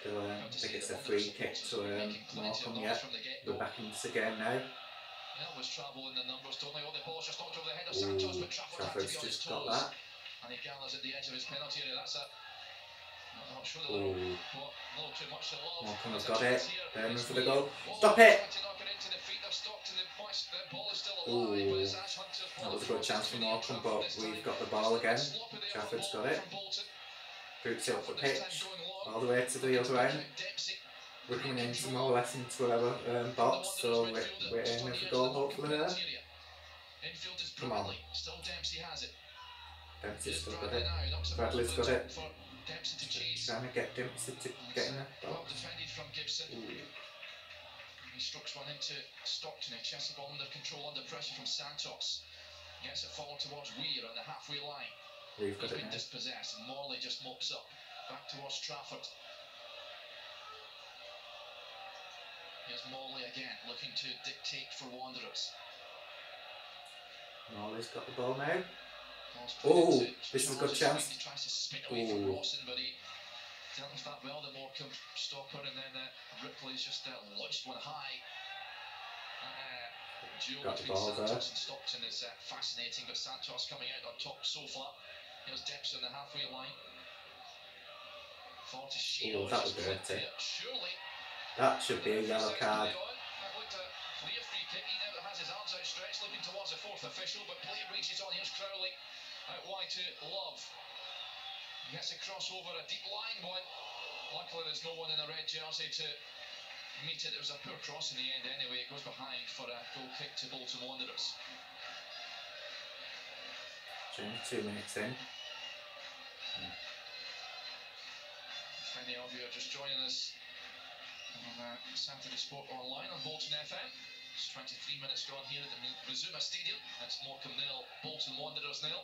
Still, um, I think it's a free kick to um, making plenty of Morecambe noise yet. the. We're back in this again now. They always travel in the numbers, don't they? Oh, the ball's just knocked over the head of Ooh, Santos, but Trafford had to be on his just got toes. that. And he gathers at the edge of his penalty area. That's a. Not sure the. Morecambe has got it. Berman for the goal. Oh, Stop it! Ooh. a good chance for Morecambe, but we've got the ball again. Trafford's got it. Boots it up the pitch. All the way to the other end. We're coming into more or less into our um, box, so we're, we're aiming for goal hopefully there. Come on. Dempsey's still got it. Bradley's got it. Dempsey to chase. Trying to get Dempsey to get in the Well defended from Gibson. Ooh. He strokes one into Stockton. He chests the ball under control, under pressure from Santos. Gets it forward towards Weir on the halfway line. We've He's it been now. dispossessed, and Morley just mops up. Back towards Trafford. Here's Morley again, looking to dictate for Wanderers. Morley's got the ball now. Oh, this is a good Charles' chance. feet. He tries to spin away from Oh. Rawson, but he dealt with that well. The Morecambe stopper, and then uh, Ripley's just uh, launched one high. Uh, duel Got between ball there. Santos and Stockton is uh, fascinating, but Santos coming out on top so far. Here's Dempsey on the halfway line. Forward to Shield. Oh, that was dirty. Surely. That should be a yellow card. A clear free kick. He now has his arms outstretched, looking towards the fourth official, but play reaches on. Here's Crowley out wide to Love. He Gets a crossover, a deep line one. Luckily, there's no one in a red jersey to meet it. It was a poor cross in the end anyway. It goes behind for a goal kick to Bolton Wanderers. Two minutes in. If any of you are just joining us on uh, Saturday Sport Online on Bolton FM, it's 23 minutes gone here at the Mi- Rizuma Stadium. That's Morecambe nil, Bolton Wanderers nil.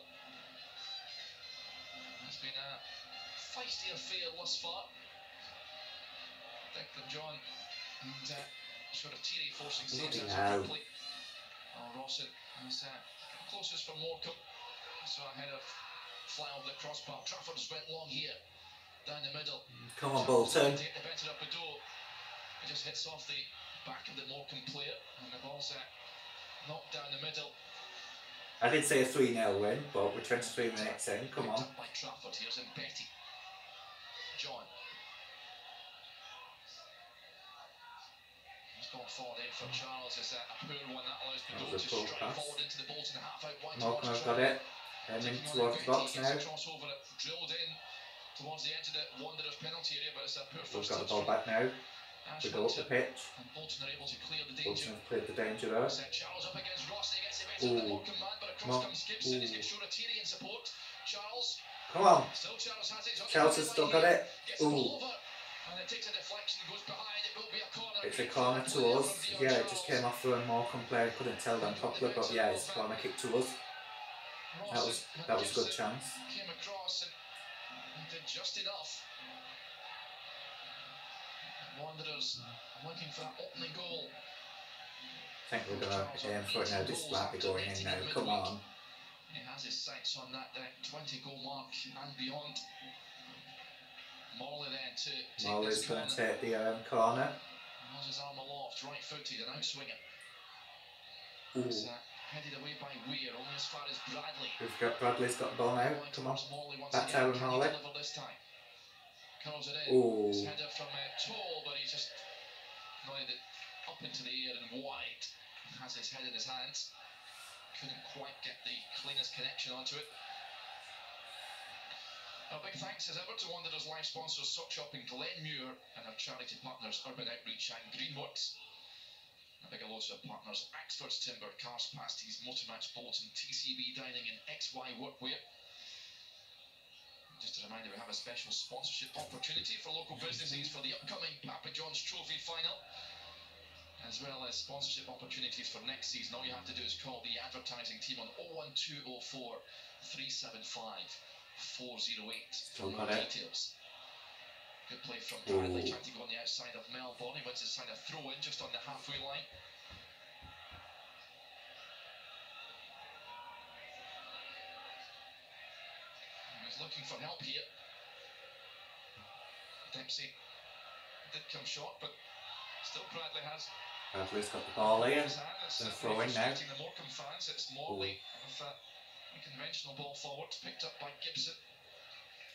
Feisty affair thus far. Declan John and uh, sort of forcing saves out quickly. Oh, Rawson uh, closest for Morecambe. So ahead of fly over the crossbar. Trafford's went long here. Down the middle. Come on, Bolton. Take the better Bedeau. It just hits off the back of the Morecambe player. And the ball's uh, knocked down the middle. I did say a 3 0 win, but we're 23 minutes in. Come on. by Trafford. Here's Betty. John. He's gone forward in for Charles. It's a, a poor one that allows Bedeau was to strike pass. forward into the Bolton half out wide towards have got it. On towards the box now. crossover, drilled in towards the edge of the Wanderers penalty area, but it's a poor We've got the ball back now. We go up the pitch. Bolton are able to clear the Bolton danger. have cleared the danger there. Charles up against Ross, he gets it better the. Morecambe man, but across comes Gibson. He's got Shoretire in support. Charles, Come on. line still got it. Ooh. It's a corner to us. Yeah, it just came off for a Morecambe player. Couldn't tell them properly, but yeah, it's a corner kick to us. That was that was a good chance. Came across and just enough. Wanderers looking for that opening goal. I think we're gonna aim for it now. This might be going in now. Come on. He has his sights on that uh, 20 goal mark and beyond. Morley then to take Morley's gonna take the um, corner. Has his arm aloft, right footed, and outswinger. Uh, headed away by Weir, only as far as Bradley. We've got Bradley's got the ball now. Going Come on. towards Morley once Back to again. Aaron Morley. this time? Curls it in. Ooh. His header from uh, tall, but he just nodded it up into the air and wide. Has his head in his hands. Couldn't quite get the cleanest connection onto it. A big thanks as ever to Wanderers live sponsors Sock Shop Glenmuir and our charity partners Urban Outreach and Greenworks. A big hello to our partners Axford's Timber, Carrs Pasties, Motormatch Bolton, TCB Dining and XY Workwear. Just a reminder, we have a special sponsorship opportunity for local businesses for the upcoming Papa John's Trophy final, as well as sponsorship opportunities for next season. All you have to do is call the advertising team on 01204 375 408 for more details. Good play from Bradley, trying to go on the outside of Melbourne. He wins his side a throw in just on the halfway line. He's looking for help here. Dempsey did come short, but still Bradley has Bradley's got the ball here. his hand. It's Gonna throw in now. frustrating the Morecambe fans. It's Morley with that unconventional ball forward, picked up by Gibson.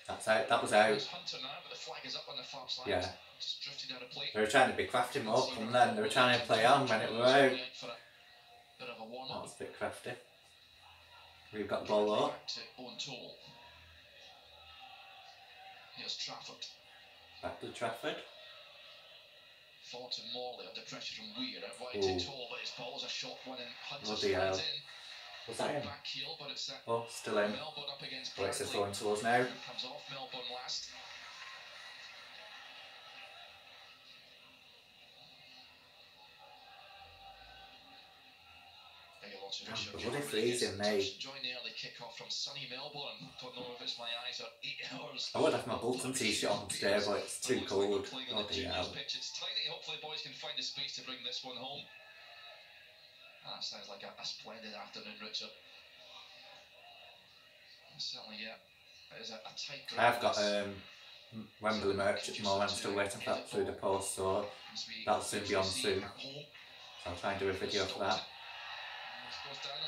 That's out. That was out. Hunter now, but the flag is up on the far side. Yeah. Just drifted out of play. They were trying to be crafty more from then. They were trying to play on when it were out. Bit of a warm That was a bit crafty. We've got the ball up. Back to Eoin Toal. Here's Trafford. Back to Trafford. Forward to Morley under pressure from Weir. Out wide Ooh. to Toal, but his ball is a short one and Hunter Bloody hell. in. Was that him? Back heel, but it's uh, Oh, still in. Melbourne up against Bradley. throwing towards now. Comes off Melbourne last. Eyes or eight hours. I would have my Bolton t-shirt on today, but it's too cold. on the hell. It's tiny. Hopefully, boys can find the space to bring this one home. That sounds like a, a splendid afternoon, Richard. Certainly, yeah. It is a, a tight. I've got um, Wembley merch at the moment. I'm still waiting for that through the post, so that'll soon be on soon. So. I'll try and do a video for that. This goes down on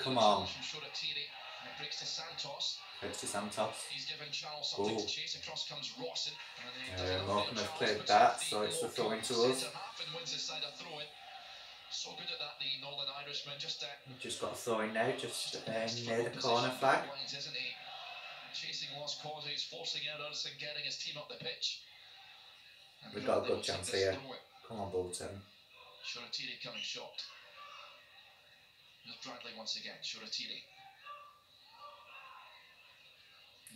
Come on. challenge From Shoretire. And it breaks to Santos. It's to Santos. He's given Charles something Ooh. to chase. Across comes Rawson. And then he does enough Morecambe there. have cleared that, so it's the throw Morecambe in to us. centre half and wins his side of throw in. So good at that, the Northern Irishman. Just uh, Just got a throw in now, just um, near the corner flag. lines, isn't he? Chasing lost causes, forcing errors, and getting his team up the pitch. And We've got a good chance here. Come on, Bolton. Coming short. Here's Bradley once again. Shoretire.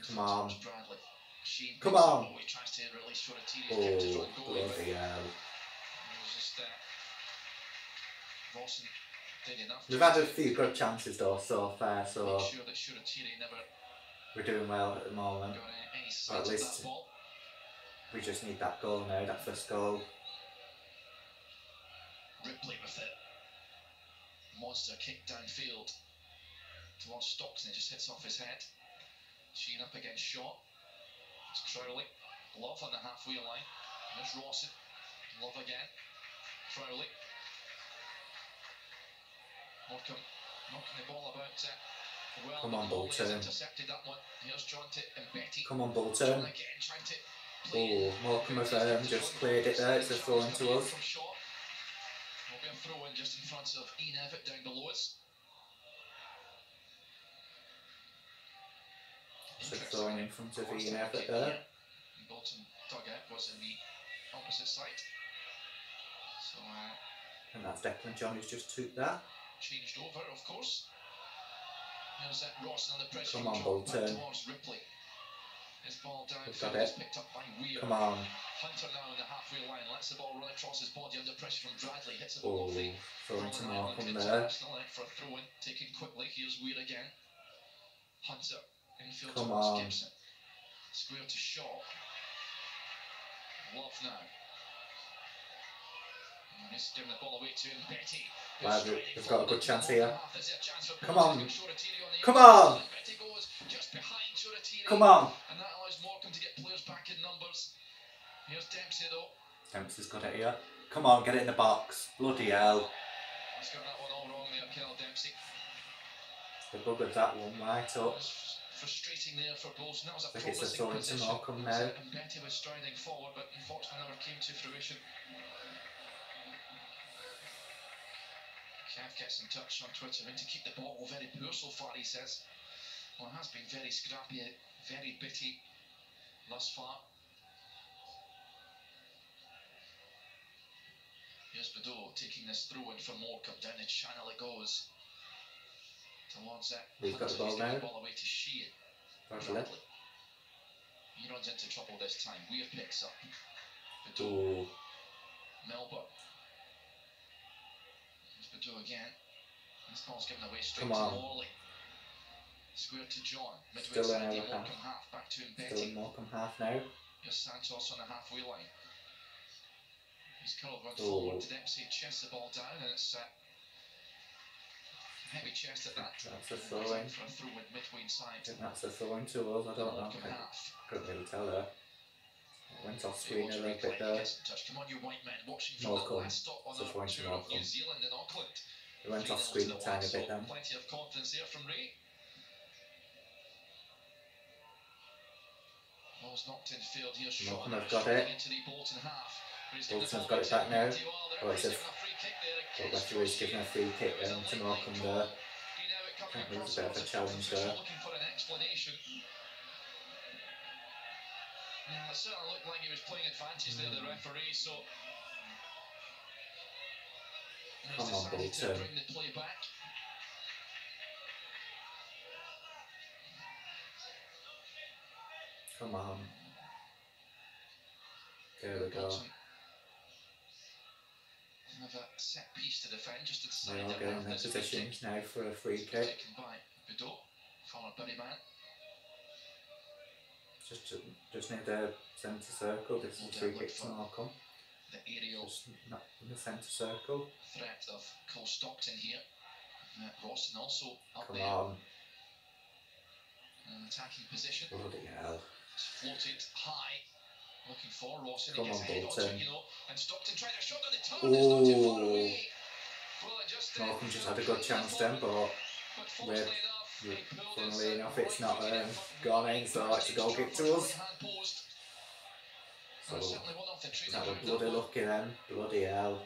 Come on. Bradley. Sheehan Come on. He tries to release Shoretire. He's kept his Oh, own goalie, bloody hell. just uh, Rawson did enough. We've had a few good chances though so far, so sure that Shoretire never we're doing well at the moment. got any, any Or at least- We just need that goal now, that first goal. Ripley with it. Monster kick downfield towards Stockton. It just hits off his head. Sheehan up against Shaw. It's Crowley. Love on the halfway line. There's Rawson. Love again. Crowley. Morecambe knocking the ball about. Uh, well, Come on, has Bolton. intercepted that one. Here's John to and Betty. Come on, John Bolton. again trying to play Oh, Morecambe have um, just cleared it there. It's a throw in to us. From Shaw. Will be throw in just in front of Ian Evatt down below us. It's a throw in front of Ian Evatt there. Bolton dugout was in the opposite side. So uh, And that's Declan John who's just took that. changed over, of course. Uh, Rawson under pressure. Come on, Bolton. Ripley. His ball downfield is picked up by Weir. Come on. Hunter now in the halfway line, lets the ball run across his body under pressure from Bradley, hits it Oh, off the throwing to Ireland Morecambe there. for a throw in, taken quickly. Here's Weir again. Hunter infield Come towards on. Gibson. Square to Shaw. Love now. Striding we've got a good chance here. half. Is there a chance for Come on. Shoretire on the Come on. Betty goes just behind Shoretire. Come on. And that allows Morecambe to get players back in numbers. Here's Dempsey though. Dempsey's got it here. Come on, get it in the box. Bloody hell. He's got that one all wrong there, Kyle Dempsey. They buggered that one right up. frustrating there for Bolton. That was a I think it's a into. Morecambe now. And Betty was striding forward, but unfortunately never came to fruition. Kev gets in touch on Twitter. and to keep the ball very poor so far, he says. Well, it has been very scrappy, eh, very bitty thus far. Here's Bedeau taking this throw in from Morecambe. Down the channel it goes. Towards it. We've got the ball now. the ball away to Sheehan. Bradley. He runs into trouble this time. Weir picks up. Bedeau. Oh, Melbourne. It's Bedeau again. This ball's given away straight Come on. to Morley. Square to John. Midway Still in our half. Half. Back to still Mbeti. in Morecambe half now. Here's Santos on the halfway line. He's curled runs Oh. forward to Dempsey, chests the ball down, and it's uh, heavy chest at that. That's a And throw he's in. For a throw in midway inside. I think that's a throw in to us. I don't know. I couldn't really tell there. Went off screen a little bit there. gets in touch. Come on, you white men, watching from the Morecambe. last stop on Just our going to tour of Morecambe. Zealand in Auckland. It went off screen a tiny bit then. Plenty of confidence there from Ray. Ball's knocked in field here. Shaw Morecambe have got it. into the Bolton half. But he's given the Bolton's got it back now. Oh, it's a- given a free kick there The referee's giving a free kick then to night there. call. He now it Can't believe it's a bit of a challenge there. Looking for an explanation. Mm, it certainly looked like he was playing advantage there, the referee, so. He's Come on, decided to bring the play back. Come on. There we go. Bolton Have a set piece to defend just inside They are their getting half. their There's a free positions now for a free kick. taken by Bedeau, former Bury man. Just just near the centre circle. This is a free kick to come. The aerial Just in the centre circle. threat of Cole Stockton here. Uh, Rawson also up Come there on. an attacking position. Bloody hell. It's floated high. Looking for Rawson. Come he gets on, a head onto Bolton. you know. And Stockton tried a shot on the turn. It's not too far away. Well, just, Morecambe just had a good chance then, but but fortunately enough, he with- pulled funnily enough, it's not, um, gone in, so it's a goal kick to us. So, And certainly one the that was bloody lucky then. Bloody hell.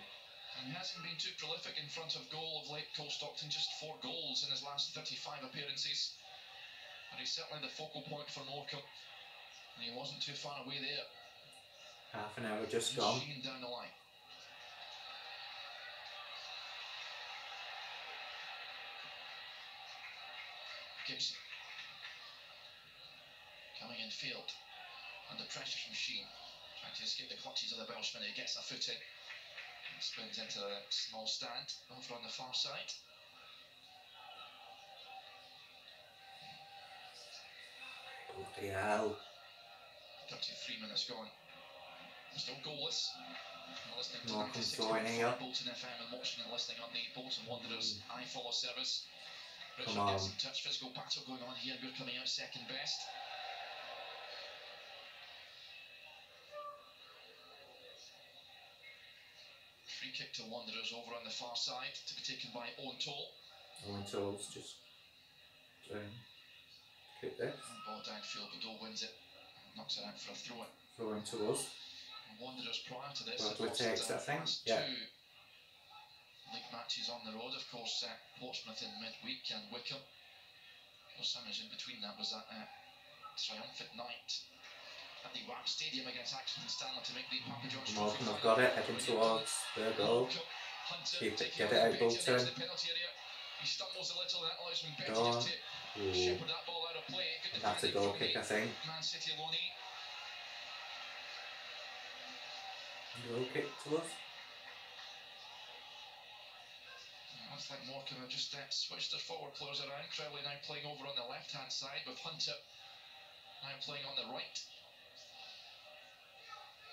He hasn't been too prolific in front of goal of late. Cole Stockton just four goals in his last 35 appearances. And he's certainly the focal point for Morecambe. And he wasn't too far away there. Half an hour just gone. Down the line. Gibson. Coming in field. Under pressure from Sheehan. Trying to escape the clutches of the Welshman. He gets a foot in. And spins into a small stand over on the far side. Bloody hell. 33 minutes gone. Still goalless. You're listening to Morecambe 96.5. Bolton FM and watching and listening on the Bolton Wanderers hmm. iFollow service. Richard Come on. touch, physical battle going on here. We're coming out second best. Free kick to Wanderers over on the far side to be taken by Eoin Toal. Eoin Toal's just um, kick. And ball downfield, Bedeau wins it. Knocks it out for a throw in. Throw him to us. Wanderers prior to this lost takes that thing, yeah. two league matches on the road. Of course, uh, Portsmouth in midweek and Wycombe. Phil Summers in between that was that uh, triumphant night at the WAP Stadium against Accrington Stanley to make the Papa John's Trophy have got it, heading towards their goal. Keep it- get it out, the Bolton. against penalty area. He stumbles a little and that allows him Betty Go on. just to shepherd that ball out of play. Good that's a goal kick, I think. Man City Loney. Goal kick to us. Looks like Morecambe have just uh, switched their forward players around. Crowley now playing over on the left hand side with Hunter now playing on the right.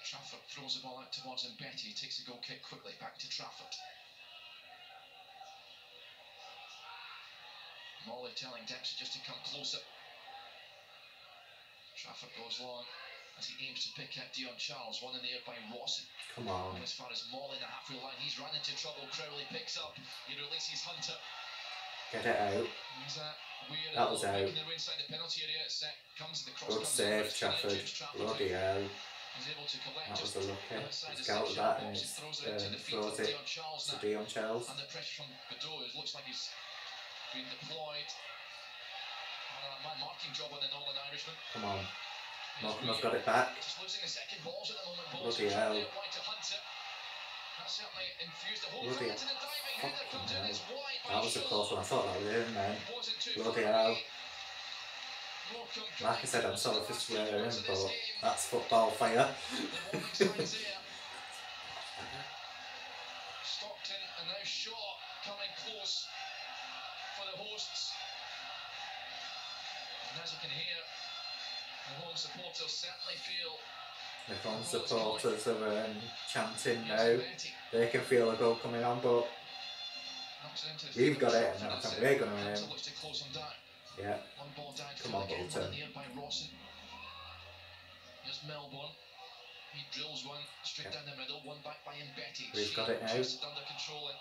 Trafford throws the ball out towards him. Betty takes a goal kick quickly back to Trafford. Molly telling Dempsey just to come closer. Trafford goes long as he aims to pick out Dion Charles. One in the air by Rawson. Come on. As far as Moll in the halfway line, he's run into trouble. Crowley picks up. He releases Hunter. Get it out. Uh, weird. That was out. inside the penalty area. It's, uh, comes the cross. Good save, Trafford. Bloody hell. He's able to collect That was a lucky. the He's got section that and throws it into um, the of throws it Dion Charles to. Dion Charles. Under pressure from Bedeau, it looks like he's been deployed. And a man marking job on the Northern Irishman. Come on. Morecambe have got it back. Just losing the second balls at the moment. Balls Bloody hell. Charlie White to Hunter. That certainly infused the whole Bloody into the diving header fucking comes in. hell. It's wide by That was a close one. I thought that was then. Wasn't Bloody hell. Like I said, I'm sorry for the last few swearing, moments of this but that's football fire. The warning signs there. Stockton and now Shaw coming close for the hosts. And as you can hear, the home supporters certainly feel The home supporters are um, chanting now. They can feel the goal coming on, but Knocks it into the We've got it, and I think we're win. looks to down. yeah, One ball down Come on, Bolton. one in the air by Rawson. Here's Melbourne. He drills one straight Yeah. down the middle, one back by Mbeti. He's got it now. it under control and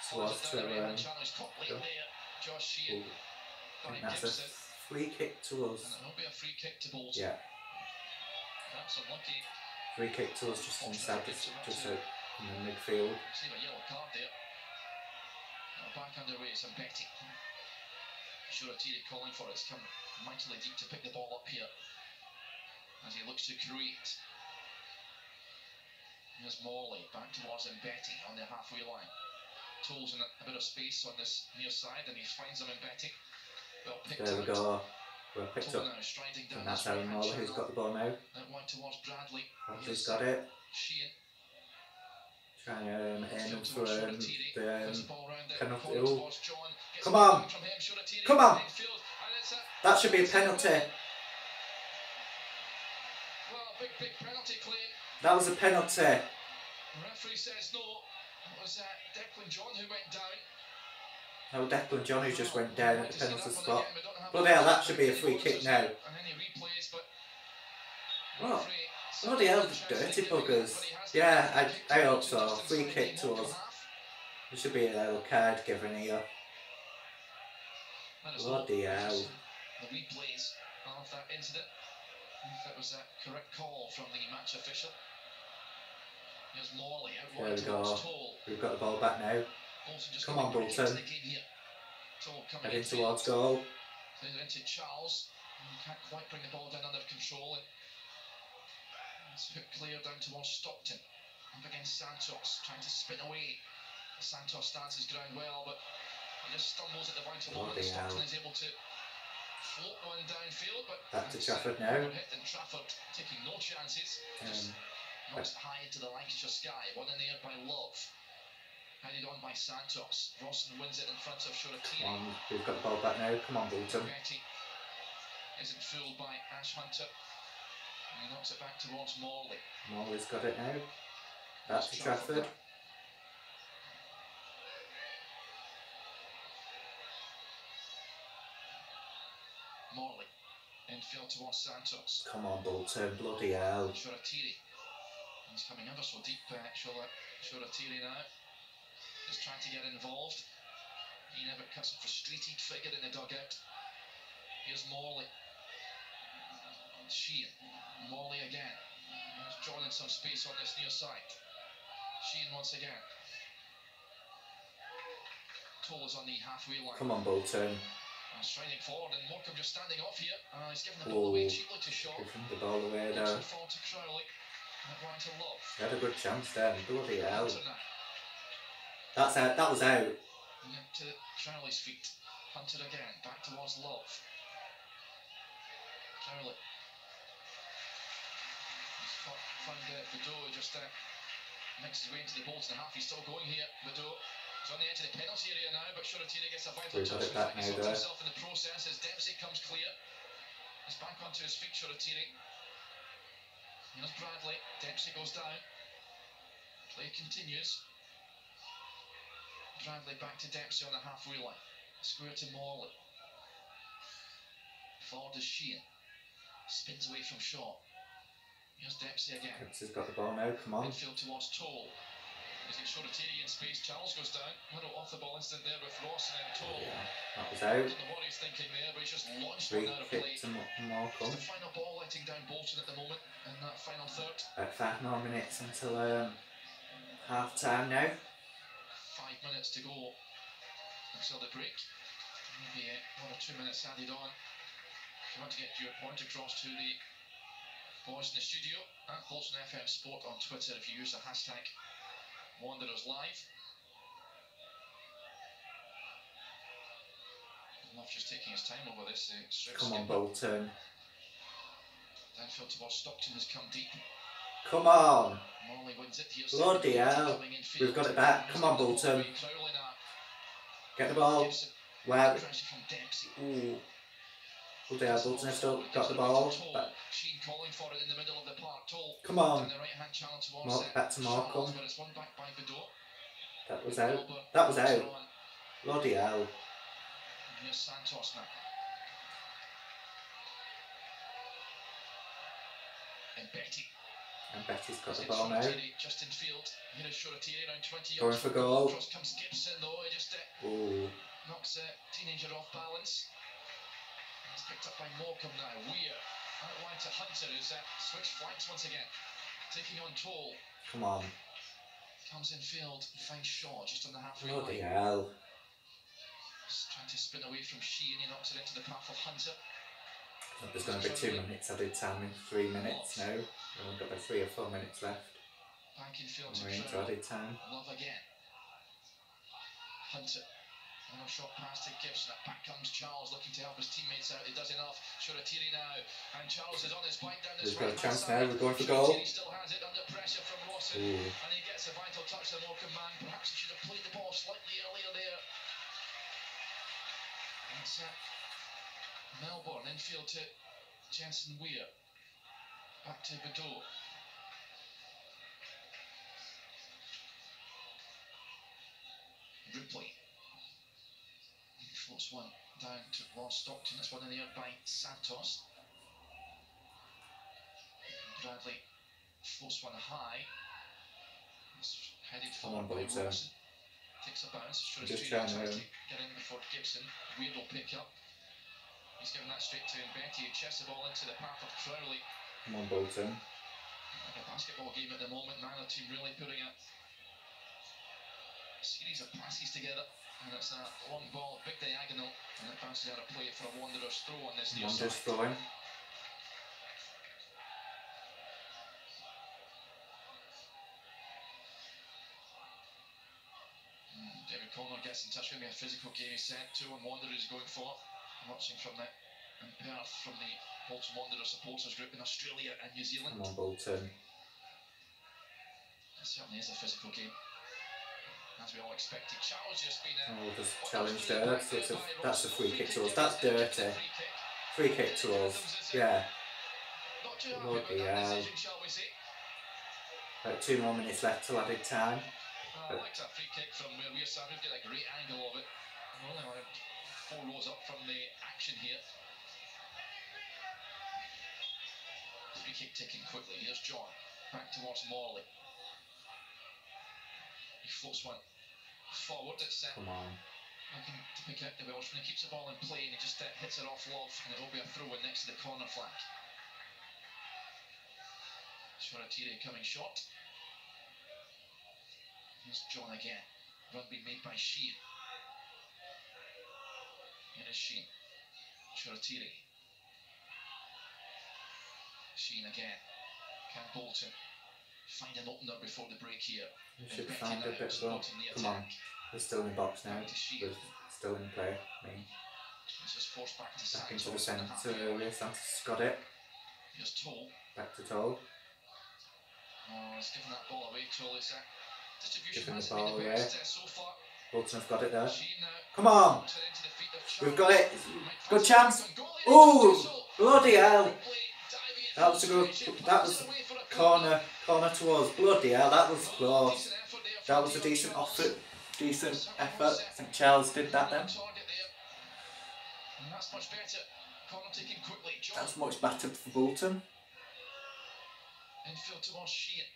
Swath it to down the right um, hand channel. He's caught late go. Ooh, I think that's Gibson. Free kick to us. it'll be a free kick to Bolton. Yeah, That's unlucky. free kick to us just inside, just, just out in the midfield. Receive a yellow card there. Now back underway, it's Mbeti. Shoretire calling for it. It's come mightily deep to pick the ball up here as he looks to create. Here's Morley back towards Mbeti on the halfway line. Tools in a, a bit of space on this near side and he finds him Mbeti. There we go. We're picked up. now striding down And that's Aaron Morley who's got the ball now. Out wide towards Bradley. Bradley's got it. Trying to um, aim for um, the um, the ball round there, penalty. corner Oh. towards John. Gets Come on. from him, Shoretire Come on. infield, and it's a- That should be a penalty. Well, a big, big penalty. That was a penalty. The referee says no. It was uh, Declan John who went down. No, Declan John who just went down at the penalty spot. Bloody hell, that should be a free kick now. But Oh, bloody hell, the dirty buggers. Yeah, I- I hope so. Free kick to us. There should be a yellow card given here. Bloody hell. The the There we go. We've got the ball back now. Just Come on, a break into Bolton. the game here. Toal coming Heading towards goal. Into Charles. Can't quite bring the ball down under control. It's put clear down towards Stockton. Up against Santos, trying to spin away. Santos stands his ground well, but he just stumbles at the vital moment. Stockton is able to float one downfield, but Back to Trafford now. and Trafford taking no chances. Just Um, knocks it high into the Lancashire sky. One in the air by Love. Headed on by Santos. Rawson wins it in front of Shoretire. come on, we've got the ball back now. Come on, Bolton. Isn't fooled by Ash Hunter. And he knocks it back towards Morley. Morley's got it now. Back to Trafford. Morley. Infield towards Santos. Come on, Bolton. Bloody hell. Shoretire. He's coming ever so deep, Shura- Shoretire now. Just trying to get involved. He never cuts a frustrated figure in the dugout. Here's Morley. Sheehan. Morley again. He's drawing in some space on this near side. Sheehan once again. Toal is on the halfway line. Come on, Bolton. Uh, striding forward, and Morecambe just standing off here. Uh, he's given the ball away Oh. cheaply to Shaw. Him the ball away there. forward to Crowley. To Love. He had a good chance there. Bloody hell. That's out. That was out. Up to Crowley's feet. Hunter again. Back towards Love. Crowley. He's found uh, Bedeau just uh, makes his way into the Bolton half. He's still going here. Bedeau. He's on the edge of the penalty area now, but Shoretire gets a vital touch. it back He now, sorts there. himself in the process as Dempsey comes clear. He's back onto his feet, Shoretire. Here's Bradley. Dempsey goes down. Play continues. Bradley back to Dempsey on the halfway line. Square to Morley. Ford is Sheehan. Spins away from Shaw. Here's Dempsey again. Dempsey's got the ball now. Come on. Midfield towards Toal. Is it Shoretire in space? Charles goes down. Little off the ball incident there with Ross and then Toal. That was I out. don't know what he's thinking there, but he's just launched one out of play. It's the final ball letting down Bolton at the moment in that final third. About five more minutes until um, half time now. Five minutes to go until the break. Maybe uh, one or two minutes added on. If you want to get your point across to the boys in the studio at Bolton FM Sport on Twitter if you use the hashtag Wanderers Live. Love just taking his time over this. Uh, Come on. Bolton. Downfield towards Stockton has come deep. Come on. Bloody hell. We've got it back. Come on, Bolton. away. Crowley now. Get the ball. Wow. Pressure from Dempsey. Ooh. Bloody hell, Bolton has still got the ball. But calling for it in the middle of the park. Come on. down the right hand channel towards More- uh, back to Charles, Morecambe. but it's one back by Bedeau. That was out. That was out. Bloody hell. Santos now. And Betty. And Betty's got the ball now. Shoretire just in field. Here is Shoretire around 20 Going for goal. Across comes Gibson though. He just uh, Ooh. knocks a teenager off balance. It's picked up by Morecambe now. Weir out wide to Hunter who's uh, switched flanks once again. Taking on Toal. Come on. Comes in field. Finds Shaw just on the halfway Bloody line. hell. Just trying to spin away from Sheehan. He knocks it into the path of Hunter. There's going to be two minutes added time in three minutes now. We've only got about three or four minutes left. Back in field to We're into added time. Love again. Hunter. Now shot pass to Gibson. Back comes Charles looking to help his teammates out. He does enough. Shoretire now. And Charles is on his bike down this We've got a chance now. We're going for goal. Shoretire still has it under pressure from Lawson. Ooh. And he gets a vital touch to the Morecambe man. Perhaps he should have played the ball slightly earlier there. That's uh, Melbourne infield to Jensen Weir. Back to Bedeau. Ripley. Floats one down to Ross Stockton. That's one in the air by Santos. Bradley floats one high. It's headed forward by Wilson. Takes a bounce. Should Just have trying tries to- to get in before Gibson. Weird will pick up. He's given that straight to Betty. Chests the ball into the path of Crowley. Come on, Bolton. Like a basketball game at the moment. Neither team really putting a series of passes together. And it's a long ball, big diagonal, and it bounces out of play for a Wanderers throw on this near Wanderers side. throwing. Mm, David Conner gets in touch with me. A physical game he said. Two on Wanderers going for. I'm watching from the in Perth from the Bolton Wanderers supporters group in Australia and New Zealand. Come on, Bolton. It certainly is a physical game. As we all expected. Charles just been uh, Oh, just challenged there. So it's a, that's a free kick to us. That's dirty. Free kick to us. Yeah. Not too happy Bloody about hell. About two more minutes left till added time. I like that free kick from where we're sat. We've got a great angle of it. Four rows up from the action here. Free kick taken quickly. Here's John. Back towards Morley. He floats one forward. It's uh, Come on. looking to pick out the Welshman. He keeps the ball in play and he just uh, hits it off love and it will be a throw in next to the corner flag. Shoretire coming short. Here's John again. Run being made by Sheehan. Here is Sheehan. Sheehan again. Can Bolton find an opener before the break here? And should find a bit well. Come on. We're still in the box now. Back to Sheehan. We're still in play. I mean, back to back into the centre area. Santos got it. Here's. Back to Toal. Oh, he's given that ball away. Toal is distribution Giving the ball away. so far. Bolton have got it there. Come on! puts it into the feet of We've got it. Good chance. Ooh! He does so. Bloody hell! Ripley diving in That was a good. That was it away for a corner. Corner to us. Bloody hell! That was close. decent effort there That was a decent effort. Decent effort. I think Charles did that then. That's much better. Corner taken quickly. That's much better for Bolton. infield towards Sheehan.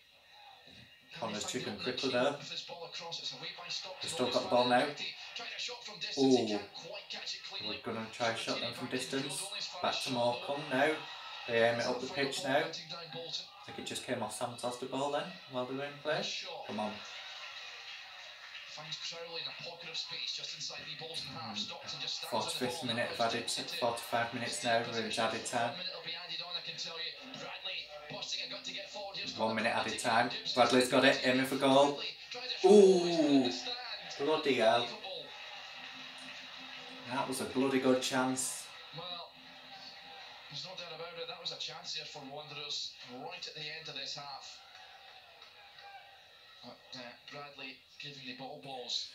Connor's chicken the opening? quickly Sheehan there. with his ball across. It's away by Stockton. They've still got the ball now. Betty. Trying a shot from distance. He Ooh. can't quite catch it cleanly. We're gonna try a shot then from Shoretire back in distance. field, only as far Back to Morecambe now. They aim it up the pitch now. hunting down Bolton. I think it just came off Santos the ball then while they were in play. Come on. Finds Crowley in a pocket of space just inside the Bolton half. Stockton just stands on the 45th ball. minute of added, 45 minutes now, we're added time. One minute added on, I can tell you. Bradley busting a gut to get forward. Here's One minute Connor added time. Bradley's got it, aiming for goal. Bradley tries a shot. Ooh. He's in the stand. Bloody hell. That was a bloody good chance. Well, there's no doubt about it. That was a chance here for Wanderers right at the end of this half. But uh, Bradley giving the ball balls.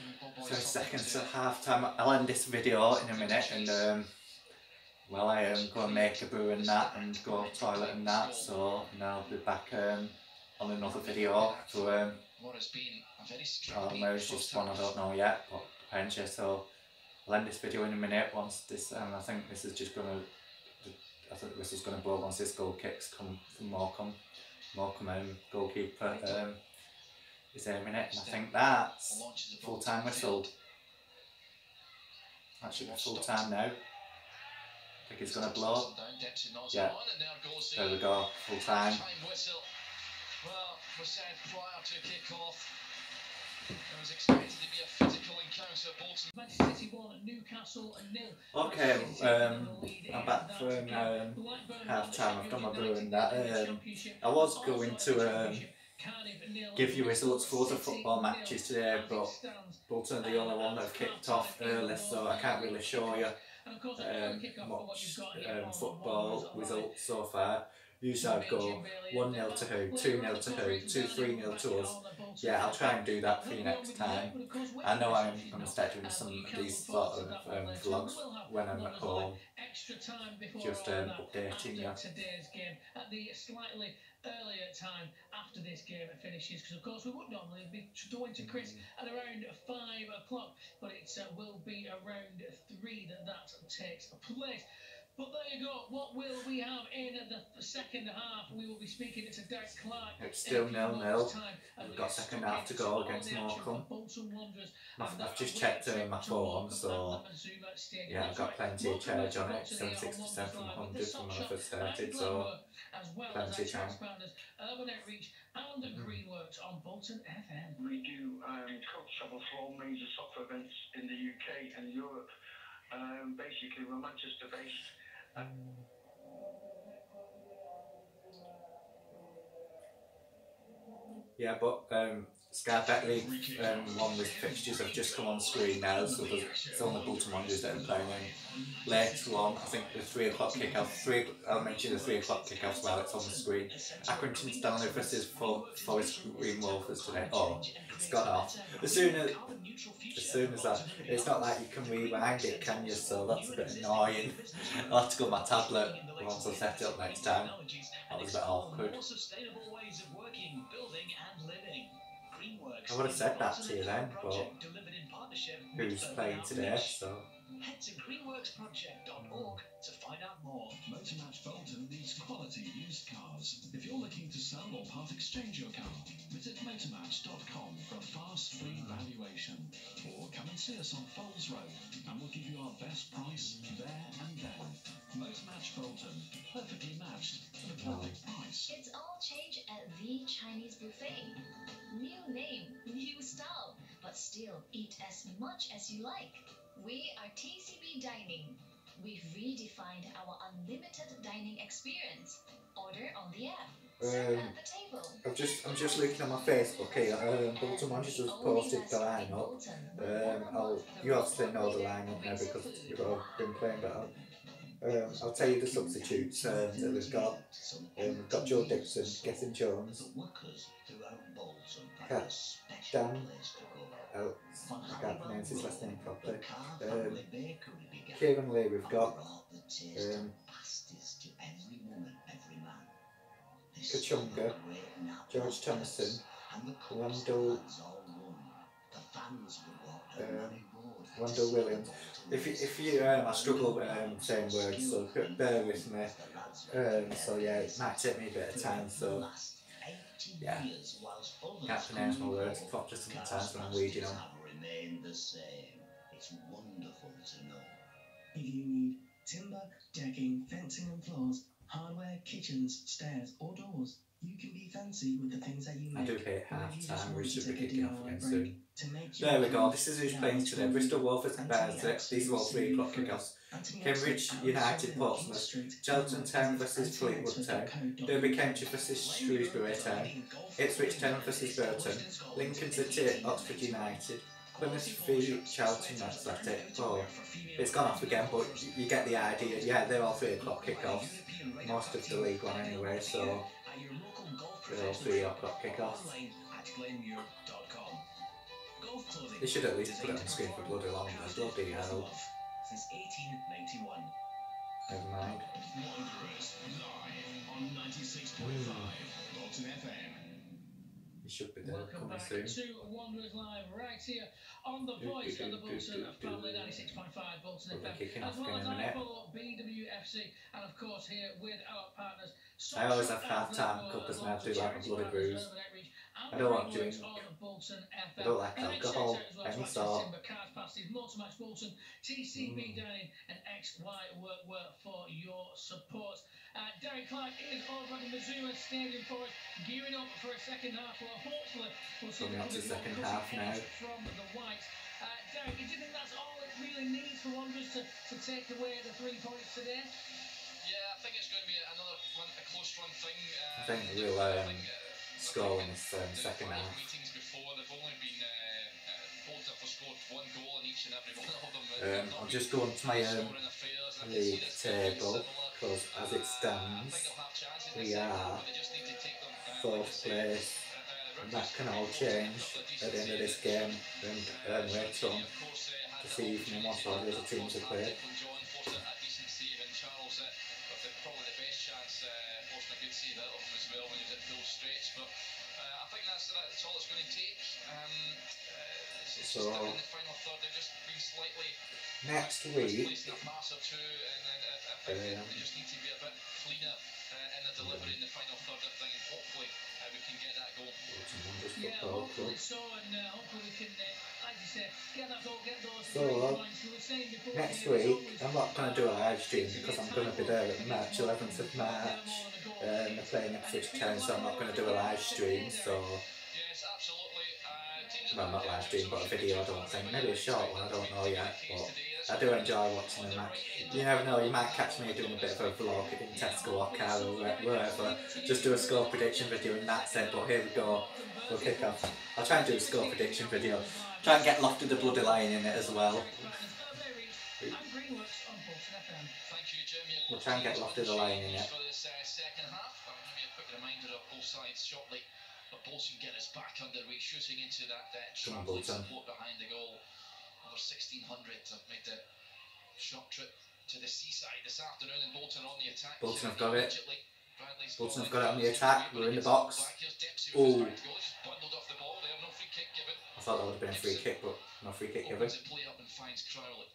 And the ball balls So seconds to- to half time. I'll end this video in a minute and um, well I um, go and make a brew and that and go to toilet and that so and I'll be back um, on another video so um, what has been a very I don't know it's first just one I don't know yet but depends yeah so I'll end this video in a minute once this and I think this is just gonna I think this is going to blow once this goal kicks come from Morecambe. Morecambe um, goalkeeper um, is aiming it, and I think that's full time whistle. That should be full time now. I think it's going to blow. Yeah. there There we go, full time. Well, we said prior to kick-off, there Okay, um, in the lead I'm back from um, half time. I've done my brewing that. Um, I was going to um, Championship, Cardiff nil, give you results for the football matches today, but Bolton are the only one that have kicked off early, so I can't really show you and of course, before we um, kick off, what much you've got here um, football results so far. Usually I'd go 1 0 to who, 2 0 to who, 2 3 0 to us. Yeah, I'll try and do that for you next time. I know I'm going to start doing some of these sort of um, vlogs when I'm at home, Extra time before just um, updating you. today's game at the slightly earlier time after this game finishes because of course we would normally be going to Chris Mm. at around five o'clock but it uh, will be around three that that takes place. But there you go. What will we have in the second half? We will be speaking to Derek Clark. It's still nil nil. We've got second half to go against the Morecambe. I've, I've just checked trip uh, my to phone, so Morecambe Zuma Stadium. yeah, I've got plenty of charge on it, United are 767 from 100 from when I first started, so Glenworth, as well plenty of time. Urban Outreach and Greenworks on Bolton FM. We do um, coach travel for all major soccer events in the UK and Europe. Um, basically, we're Manchester based. Yeah, but um, Sky Bet League um, one with fixtures have just come on screen now, so there's, it's only Bolton Wanderers that are playing in. Later on, I think the 3 o'clock kick-off, three, I'll mention the 3 o'clock kick-off while it's on the screen. Accrington Stanley versus For- Forest Green Wolves today. Oh, it's gone off. As soon as, as soon as that, it's not like you can rewind it, can you? So that's a bit annoying. I'll have to go on my tablet once I set it up next time. That was a bit awkward. I would have said that to you then, but project delivered in partnership with Who's playing today? So Head to greenworksproject.org to find out more. Motormatch Bolton needs quality used cars. If you're looking to sell or part exchange your car, visit motormatch.com for a fast free valuation. Or come and see us on Falls Road and we'll give you our best price there and then. Motormatch Bolton, perfectly matched for the perfect price. It's all change Chinese buffet. New name, new style, but still eat as much as you like. We are TCB Dining. We've redefined our unlimited dining experience. Order on the app. Um, at the table. I've just I'm just looking at my Facebook here. Um, Bolton has posted the lineup. Um, I'll you have to know the lineup now because you've all been playing, I'll, um, I'll tell you the substitutes um, that we've got. Um, we've got Joe Dixon, Gethin Jones, Cat- Dan, oh, I can't pronounce his last name properly. Um, Kieran Lee, we've got um, Kachunga, George the Randall- um, Randell Williams. If you, if you um, I struggle um, saying words, so bear with me. Um, so yeah, it might take me a bit of time, so yeah. Can't pronounce my words properly sometimes when I'm reading them. Have remained the same. It's wonderful to know. If you need timber, decking, fencing and floors, hardware, kitchens, stairs or doors, you can be fancy with the things that you I make. do hate half time, we should be kicking off again soon. To make your There we go, this is who's playing today. Bristol Wolves Anthony Bears, these are all 3 o'clock kickoffs. Cambridge United, Portsmouth. Charlton Town versus Fleetwood Town. Derby County versus Shrewsbury Town. Ipswich Town versus Burton. Lincoln City, Oxford United. Plymouth v Charlton Athletic. Oh, it's gone off again, but you get the idea. Yeah, they're all 3 o'clock kickoffs. Most of the league one anyway, so they're all 3 o'clock kickoffs. They should at least put it on screen for bloody long, though. bloody hell. Since 1891. Never mind. Wanderers live on 96.5 Bolton FM. You should be they're Welcome back soon. to Wanderers Live right here on the voice of the Bolton family 96.5 Bolton We'll FM as well as a minute. BWFC and of course here with our partners I always have Outlet because for I do like a bloody bruise. Relevant Outreach, and I don't like drink. I don't like And a big alcohol, shout out as well to any sort. Timber, Carrs Pasties, Motormatch Bolton, TCB Mm. Dining and XY Work Work for your support. Uh, Derek Clark is over at the Mazuma Stadium for us, gearing up for a second half. Well, hopefully, we'll see Coming a up to second half now. from the Whites. Uh, Derek, do you think that's all it really needs for Wanderers to, to take away the three points today? Yeah, I think it's going to be another one, a close run thing. Uh, I think we'll um, think, uh, score in this um, the second five half. meetings before, they've only been both have one goal in each and every one of them. Um, I'll just go on to my um, scoring and I can see league this could be table similar. Because as it stands, we are fourth place. And that can all change at the end of this game and um, later on this the evening once all the other teams have played. So- just in the final third, they've just been slightly Next week, in a pass or two, and then I think they, Um, they just need to be a bit cleaner in the delivery in the final third of thing, and hopefully uh, we can get that goal. Bolton Wanderers Yeah, Football hopefully Club. so, and uh, hopefully we can, uh, like you said, get that goal, get those So, three points. We were saying before Next week, I'm not going to do a live stream because I'm going to be there at March 11th of March. Um, they're playing Ipswich Town, so I'm not going to do a live stream. So, Yes, absolutely. Uh, well, not live stream, but a video. I don't think maybe a short one. I don't know yet, but I do enjoy watching the match. You never know, you might catch me doing a bit of a vlog in Tesco or car or where- wherever. Just do a score prediction video and that's it. But here we go. We'll kick off. I'll try and do a score prediction video. Try and get Lofty the Bloody Lion in it as well. Thank you, Jimmy. We'll try and get Lofty the Lion in it. For this second half, I'll give you a quick reminder of both sides shortly. But Bolton get us back underway, shooting into that uh, Come on, Bolton. support behind the goal. Over 1,600 have made the short trip to the seaside this afternoon, and Bolton on the attack. Bolton have got it. Bolton have got it on the attack. We're in the box. Back. Here's Dempsey with Ooh. his back goal. He's bundled off the ball there. No free kick given. I thought that would have been a free kick, but no free kick given. Play up and finds Crowley.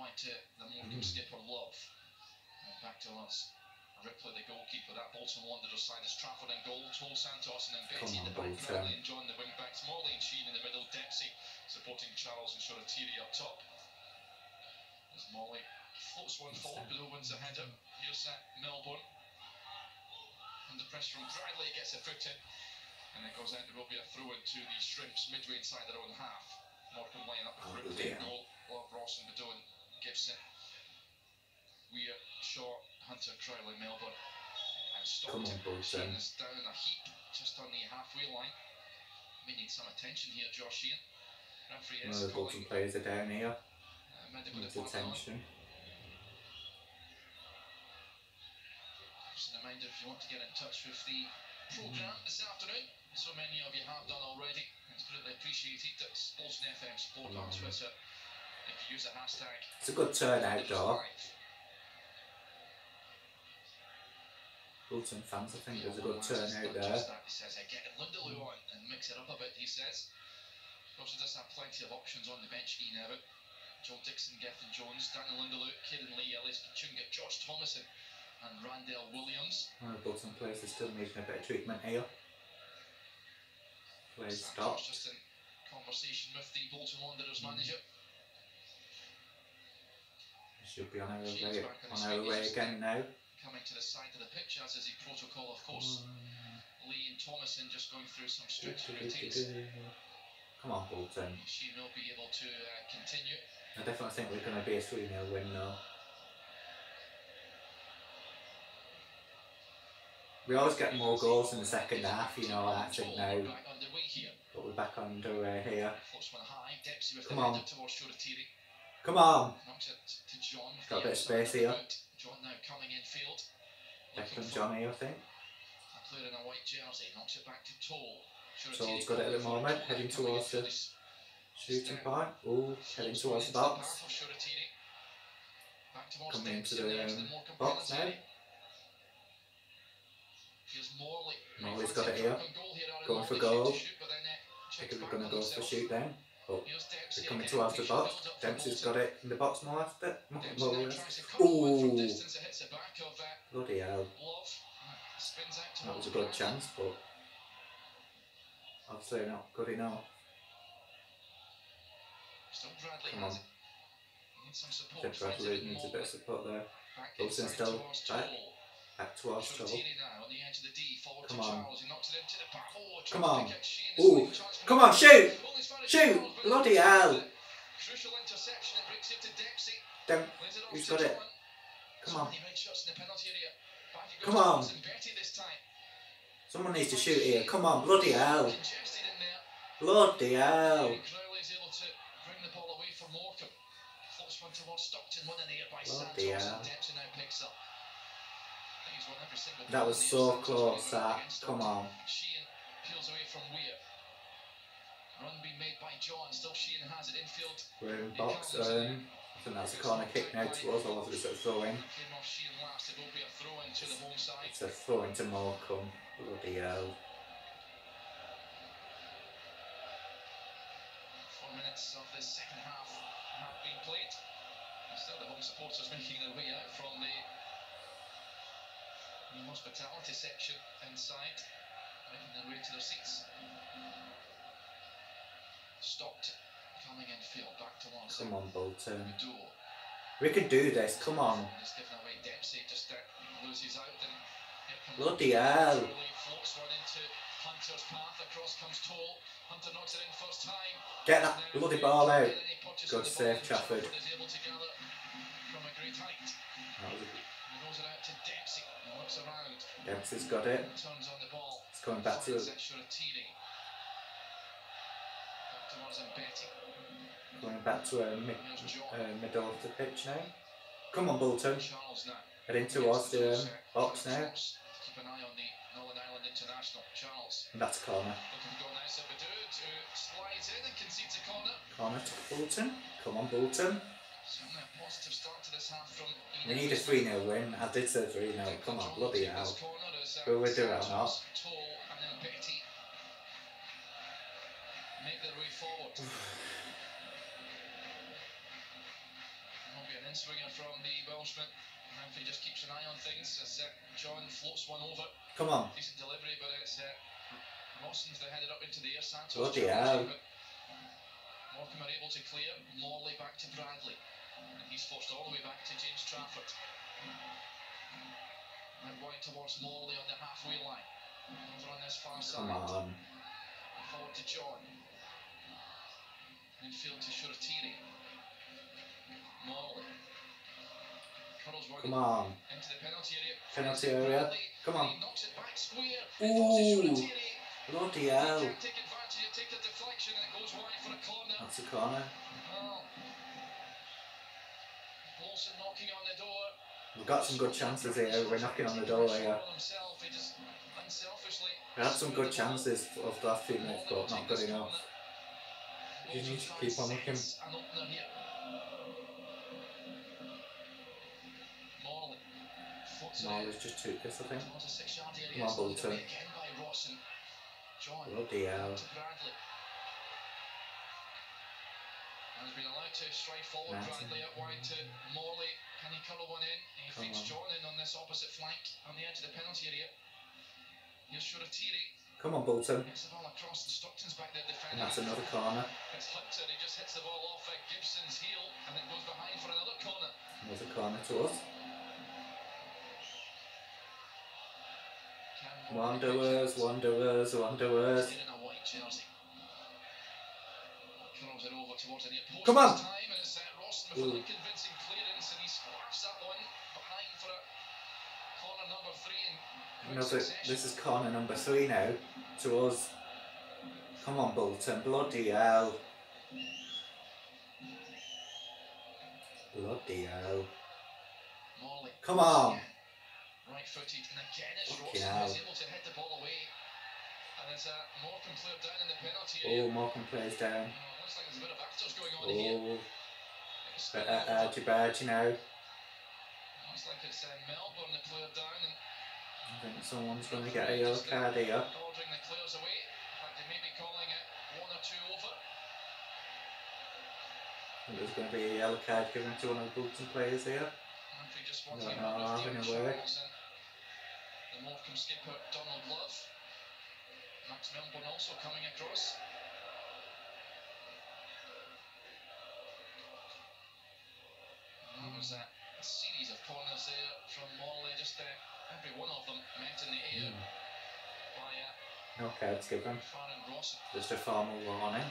Wide to the Morecambe Mm. skipper Love. Uh, back to us. Ripley, the goalkeeper. That Bolton Wanderers side is Trafford and goal. Toal Santos and then Mbete in the back. Crowley and John the wing backs. Morley and Sheehan in the middle. Dempsey supporting Charles and Shoretire up top. As Morley floats one forward, but wins a header. Here's uh, Melbourne. Under pressure from Bradley, gets a foot in. And it goes out. There will be a throw into the Shrimps midway inside their own half. Morecambe line up Oh, with Ripley, dear. Goal, Love, Ross and Bedeau, Gibson. Weir, Shaw, Hunter, Crowley, Melbourne. And Come Stockton. on. Sheehan is down a heap just on the halfway line. We need some attention here, Josh Sheehan. Referee One is of the Bolton players are down here. uh, Needs attention. Just a reminder if you want to get in touch with the programme this afternoon, so many of you have done already. It's greatly appreciated. That's Bolton FM Sport on Mm. Twitter. If you use the hashtag It's a good turnout, though. Bolton fans, I think there's a good turnout there. just that, He says, uh, get N'Lundulu on and mix it up a bit, he says. Of course, he does have plenty of options on the bench, Ian Evatt. Joe Dixon, Gethin Jones, Daniel N'Lundulu, Kieran Lee, Ellis Kachunga, Josh Thomason, and Randell Williams. One of the Bolton players is still needing a bit of treatment here. Plays Santos stopped. just in conversation with the Bolton Wanderers manager. Should be on our way, on our way again now. Coming to the side of the pitch, as is the protocol, of course. Lee and Thomason just going through some stretching routines. Come on, Bolton. She will be able to uh, continue. I definitely think we're going to be a 3 0 win now. We always get more goals in the second half, you know, I think now, Back underway here. but we're back underway here. Floats one high. Dempsey with Come on. header towards Shoretire. Come on! Knocks it to John. Got a bit of space here. John now coming in field. For Johnny, I think. A player in a white jersey knocks it back to Toal. Toal's got it at the moment, heading towards the Shooting point. Ooh, heading towards the box. Coming into the um, box now. Morley's got it here. Going for goal. They're going to go for shoot then. But they're coming towards the box. Dempsey's got it in the box more after. More less. Ooh. Bloody hell. That was a good chance, but obviously not good enough. Come on. Jeff Bradley needs a bit of support there. Wilson still back. Back towards trouble. Come on. Come on. Ooh. Come on, shoot! Shoot! Bloody hell! Crucial interception that brings it to Dempsey. Dem Plays it off who's to got it? Come on. Many shots in the penalty area. Back it goes Come on. Wilson. Mbete this time. Someone needs to shoot here. Come on, bloody hell. Bloody hell. Ian Crowley's able to bring the ball away from Morecambe. Floats one towards Stockton, one in the air by Bloody hell. That was so close, that. against Come on. Sheehan peels away from Weir. Run being made by John. Still Sheehan has it infield. We're in box. Um, I think that's a corner kick now to us. Or was it a throw in? Came off Sheehan last. It will be a throw in to. It's Morecambe. Bloody hell. Four minutes of the second half have been played. Still the home supporters making their way out from the hospitality section inside, making their way to their seats. Stopped, coming in field, back towards Come on, Bolton. We can do this. Come on. Just giving away Dempsey, just loses out and Bloody hell. Floats one into Hunter's path, across comes Toal. Hunter knocks it in first time. Get that bloody ball out. and then he punches Good save. Trafford. is able to gather from a great height. That was a- He rolls it out to Dempsey. He looks around. Dempsey's got it. Turns on the ball. It's coming back to Finds it Shoretire. Back towards Mbete. going back to uh, mid, Here's uh, middle of the pitch now. Come on, Bolton. Heading towards the um, box now. Keep an eye on the Northern Ireland International. Charles And that's a corner. looking to go now. Sabadou to slides in and concedes a corner. Corner to Bolton. Come on, Bolton. We need a Wisdom. 3 0 win. I did say 3 0. Come on, bloody hell. Uh, Will do it or not? Make their way forward. Will be an in-swinger from the Welshman. Referee just keeps an eye on things as uh, John floats one over. Come on. Decent delivery, but it's uh, Rawson's that headed up into the air. Santos Bloody hell. but are able to clear. Morley back to Bradley. And he's forced all the way back to James Trafford. Now going towards Morley on the halfway line. Over on this far Come side. on. Forward to John. Infield to Shoretire. Morley. Come on. into the penalty area. Penalty area. Come on. He knocks it back square. Ooh. It goes to Shoretire. Bloody He hell. take advantage. He We've got some good chances here. We're knocking on the door here. We had some good chances of the last few minutes, but not good enough. You need to keep on looking. An opener here. Morley. Foots it in. Marley's just took this, I think. Towards the six-yard area. Come on, Bolton. away Again by Rawson. John. Bloody hell. Has been allowed to stride forward. Bradley out wide to Morley. Can he curl one in? He Come feeds on. John in on this opposite flank on the edge of the penalty area. Shoretire. Come on, Bolton. Gets the ball across and Stockton's back there And that's another corner. It's Hunter. He just hits the ball off at Gibson's heel and it goes behind for another corner. Another corner to us. Wanderers, wanderers, wanderers. Come on. this time, and it's uh, Rawson with Ooh. an unconvincing clearance, and he squares that one behind for a corner number three. In Another, this is corner number three now to us. Come on, Bolton. Bloody hell. Bloody hell. Come on. Right footed, and again it's Fucking Rawson hell. who's able to hit the ball away. Uh, oh, Malcolm plays down. Oh, bit, uh, you know. now. Looks like it's uh, Melbourne that played down. I think someone's going to get a yellow card here. Ordering the players away. In they may be calling it one or two over. There's going to be a yellow card given to one of the Bolton players here. Humphrey just wants to get out The Morecambe skipper, Donald Love. Max Melbourne also coming across. That was a, a series of corners there from Morley, just uh, every one of them met in the air by uh, cards given. Farrend Rawson. Just a formal warning.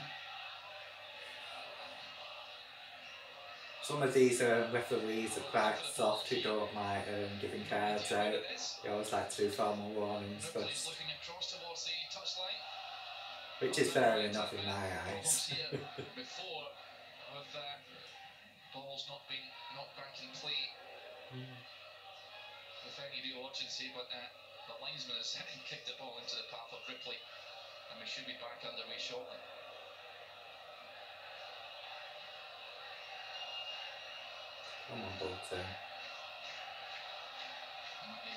Some of these uh, referees are quite soft who don't like um, giving cards out. They always like to do formal warnings first, which is fair enough in my eyes. balls not being knocked back in play with any real urgency, but uh, the linesman has kicked the ball into the path of Ripley, and we should be back underway shortly. Come on. And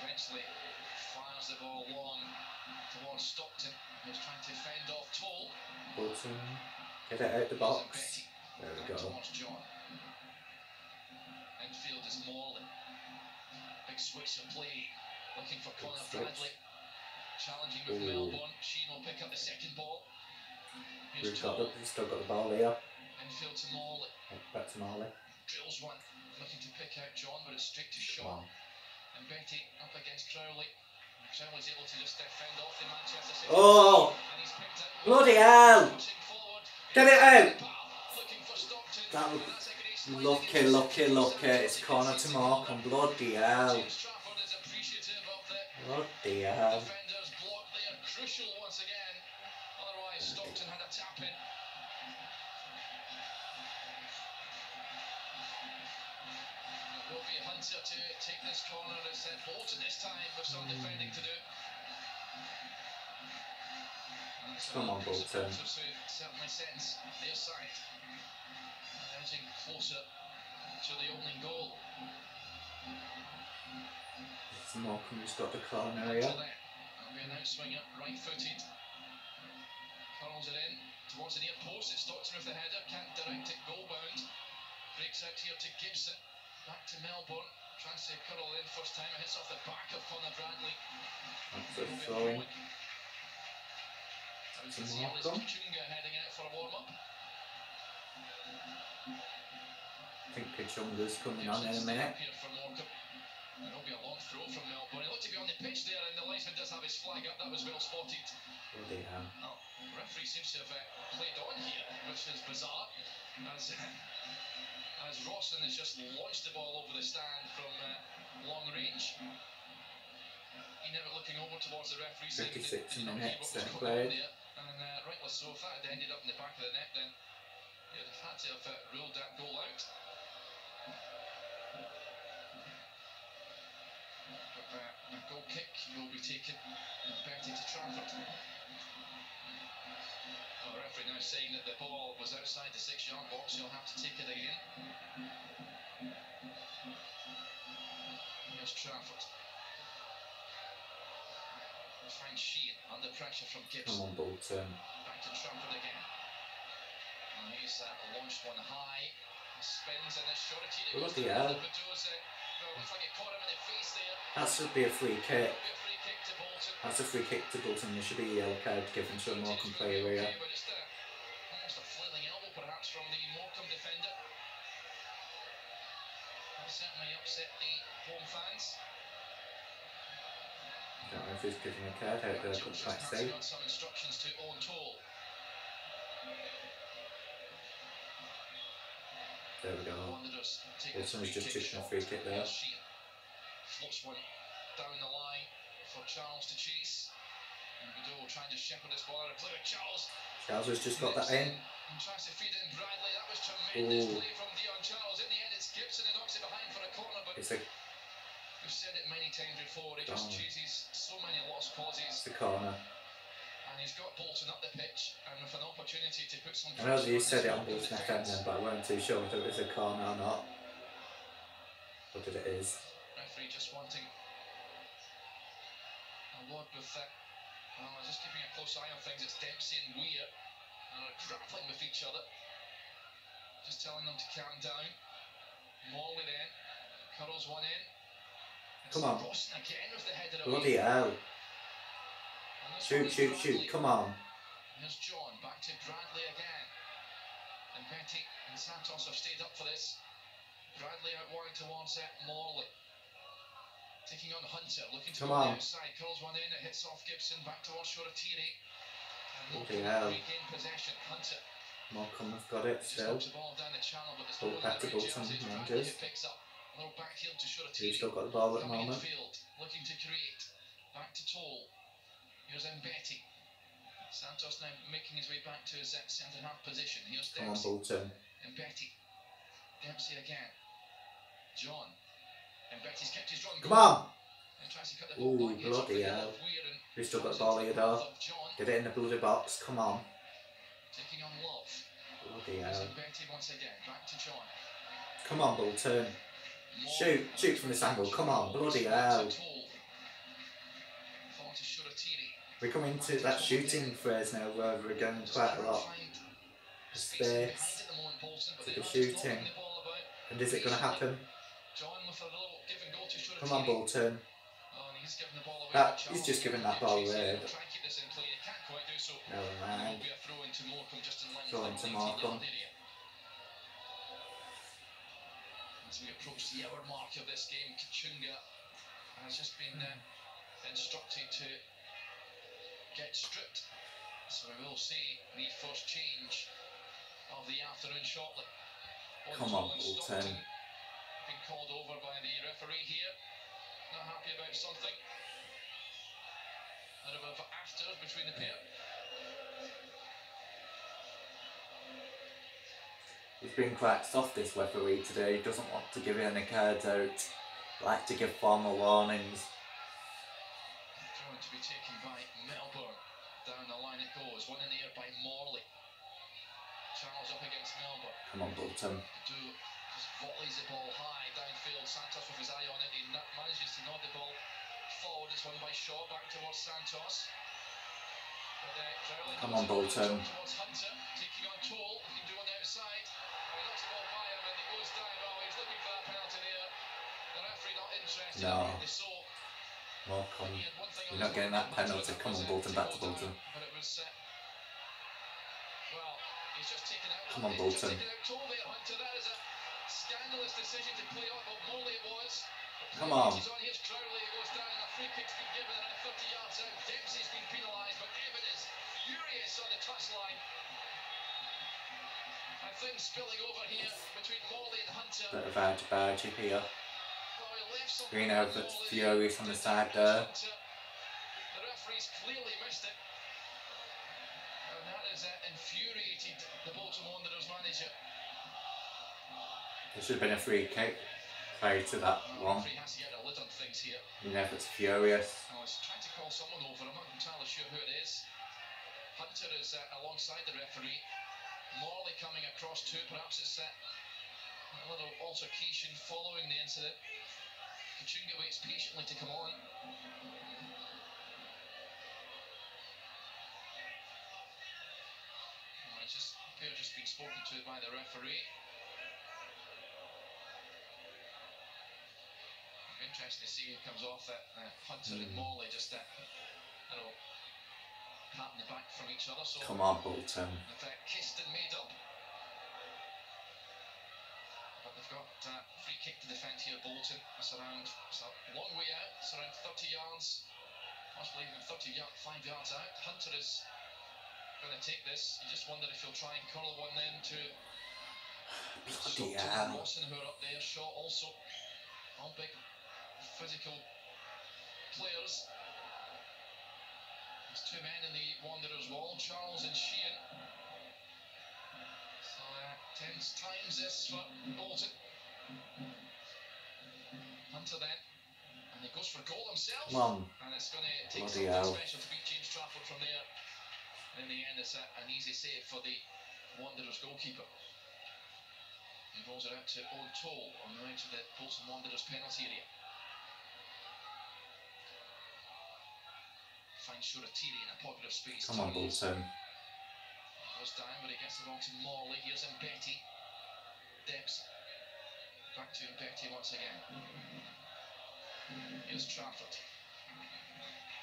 eventually fires the ball long towards Stockton, who's trying to fend off Toal. Bolton. Get it out the box. There we go. Infield is Morley. Big switch of play. Looking for Connor switch. Bradley. Challenging with Ooh. Melbourne. Sheehan will pick up the second ball. Here's We've got the, still got the ball here. Infield to Morley. Back to Marley. Drills one. Looking to pick out John, but it's straight to Shaw. on. And Mbete up against Crowley. And Crowley's able to just uh, fend off the Manchester City. Oh! And he's. Bloody hell! Get it out! Looking for Stockton. That And was that's a great sliding lucky, lucky, lucky. It's corner to Morecambe. Bloody hell. James Trafford is appreciative of the Bloody hell. defender's block there. Crucial once again. Will to take this corner. It's uh, Bolton this time with some defending to do. And Come on, Bolton. certainly sense their side. And edging closer to the opening goal. It's Morecambe who's got the here. there. That'll be an outswinger, right footed. Curls it in towards the near post. It's Stockton with the header. Can't direct it goal bound. Breaks out here to Gibson. Back to Melbourne. Tries to curl in first time. It hits off the back of Conor Bradley. That's a throw in. forward. Out To to is Kachunga heading out for a warm up. I think Kachunga's coming on in a minute. It'll be a long throw from Melbourne. He looked to be on the pitch there, and the linesman does have his flag up. That was well spotted. Bloody hell. Oh, referee seems to have uh, played on here, which is bizarre. As, as Rawson has just launched the ball over the stand from uh, long range. He never looking over towards the referee, saying he 56 didn't know he minutes what was then going on played. And uh, rightly so, if that had ended up in the back of the net, then you'd have had to have uh, ruled that goal out. But uh, a goal kick will be taken. and Bertie to Trafford. The referee now saying that the ball was outside the six yard box, he'll have to take it again. Here's Trafford. Finds Sheehan under pressure from Come Gibson. on, Bolton. Back to Trafford again. And he's uh, launched one high. Spins and it's shot at Sheehan. It goes Bloody hell. That should be a free kick. That's a free kick to Bolton. There should be a yellow card given to a Morecambe player here. But fans. Don't know if he's giving a card out there. I see. passing on some instructions to Eoin Toal. There we go. Wanderers take this Bolton's free just taking a free kick there. Here's Sheehan. Floats one down the line for Charles to chase. And Godot trying to shepherd this ball out of play with Charles. Charles has just got that in. And tries to feed it in Bradley. That was tremendous Ooh. play from Dion Charles. In the end, it's Gibson who knocks it behind for a corner. But It's a, we've said it many times before. He just chases so many lost causes. it's a corner. And he's got Bolton up the pitch and with an opportunity to put some. I know you said it on Bolton FM then, but I weren't too sure whether it was a corner or not. What did it is? Referee just wanting a word with that. Well, just keeping a close eye on things. It's Dempsey and Weir are grappling with each other. just telling them to calm down. Morley then curls one in. Come on. Rawson again with the header Bloody hell. Shoot, shoot, shoot. Come on. Here's John back to Bradley again. And Mbete and Santos have stayed up for this. Bradley out wide towards uh, Morley. Taking on Hunter, looking to Come on the outside. Curls one in, it hits off Gibson, back towards Shoretire. And Bloody Morecambe hell. regain possession. Hunter Morecambe have got it still. the ball down the channel, but there's no back to Bolton, Rangers. Picks up. A little back heel to He's still got the ball at the moment. looking to create. Back to Toal. Here's Mbete. Santos now making his way back to his uh, centre half position. Here's Come on, Dempsey. Bolton. Mbete. Dempsey again. John. Mbete's kept his run Come on. And tries to cut the ball Ooh, back. It's up bloody hell. Love Weir and We've still got ball here, though. path of John. Get it in the bloody box. Come on. Taking on Love. Bloody hell. Once again. Back to John. Come on, Bolton. Shoot, shoot from this angle. Come on, bloody hell. To Toal. Forward to Shoretire. We're coming to that shooting phase now where we're going quite a lot. Space to the shooting. And is it going to happen? Come on, Bolton. That, he's just given that ball away. Never mind. Throw into Morecambe. As we approach the hour mark of this game, Kachunga has just been uh, instructed to get stripped. So we will see the first change of the afternoon shortly. Come on, Bolton. Stockton Being called over by the referee here. Not happy about something. A bit of after between the pair. He's been quite soft, this referee today. He doesn't want to give any cards out. Like to give formal warnings. To be taken by Melbourne. Down the line it goes. One in the air by Morley. Charles up against Melbourne. Come on, Bolton. Do just volleys the ball high downfield. Santos with his eye on it. He manages to nod the ball forward. It's won by Shaw back towards Santos. But, uh, Come on, Bolton. Towards Hunter, taking on Toal. He can do on the outside. He knocks the ball by him and he goes down. Oh, he's looking for that penalty there. The referee not interested. No. apparently so. One thing on You're not getting that penalty. Come on, Bolton. Back to Bolton. well. Come on, Bolton. Come on. He's on. Here's Crowley. It goes down. A free kick's been given around 30 yards out. Dempsey's been penalised, but Evan is furious on the touchline. And things spilling over here between Morley and Hunter. Bit of bargy here. He left something Green on outfit's Morley furious on the side there. The referee's clearly missed it. And that has uh, infuriated the Bolton Wanderers manager. There should have been a free kick prior to that one. referee has to get a lid on things here. Green outfit's furious. I was trying to call someone over. I'm not entirely sure who it is. Hunter is uh, alongside the referee. Morley coming across too. Perhaps it's uh, a little altercation following the incident. Kachunga waits patiently to come on. Oh, it's just appear just been spoken to by the referee. Interesting to see who comes off it. Uh, Hunter and Morley just uh, you know, patting the back from each other. So Come on, Bolton. uh, kissed and made up. They've got uh, free kick to defend here, Bolton. It's around, it's a long way out. It's around 30 yards. Possibly even 30 yards, 5 yards out. Hunter is going to take this. You just wonder if he'll try and curl one then to Bloody hell. Watson who are up there. Shaw also. All big physical players. There's two men in the Wanderers wall, Charles and Sheehan. Tense times this for Bolton. Hunter then. And he goes for goal himself. On. And it's going to take something hell. special to beat James Trafford from there. And in the end, it's a, an easy save for the Wanderers goalkeeper. He rolls it out to Eoin Toal on the way to the Bolton Wanderers penalty area. Finds Shoretire in a pocket of space. Come on, Bolton. Goes down, but he gets it on to Morley. Here's Mbete. Debs. Back to Petty once again. Here's Trafford.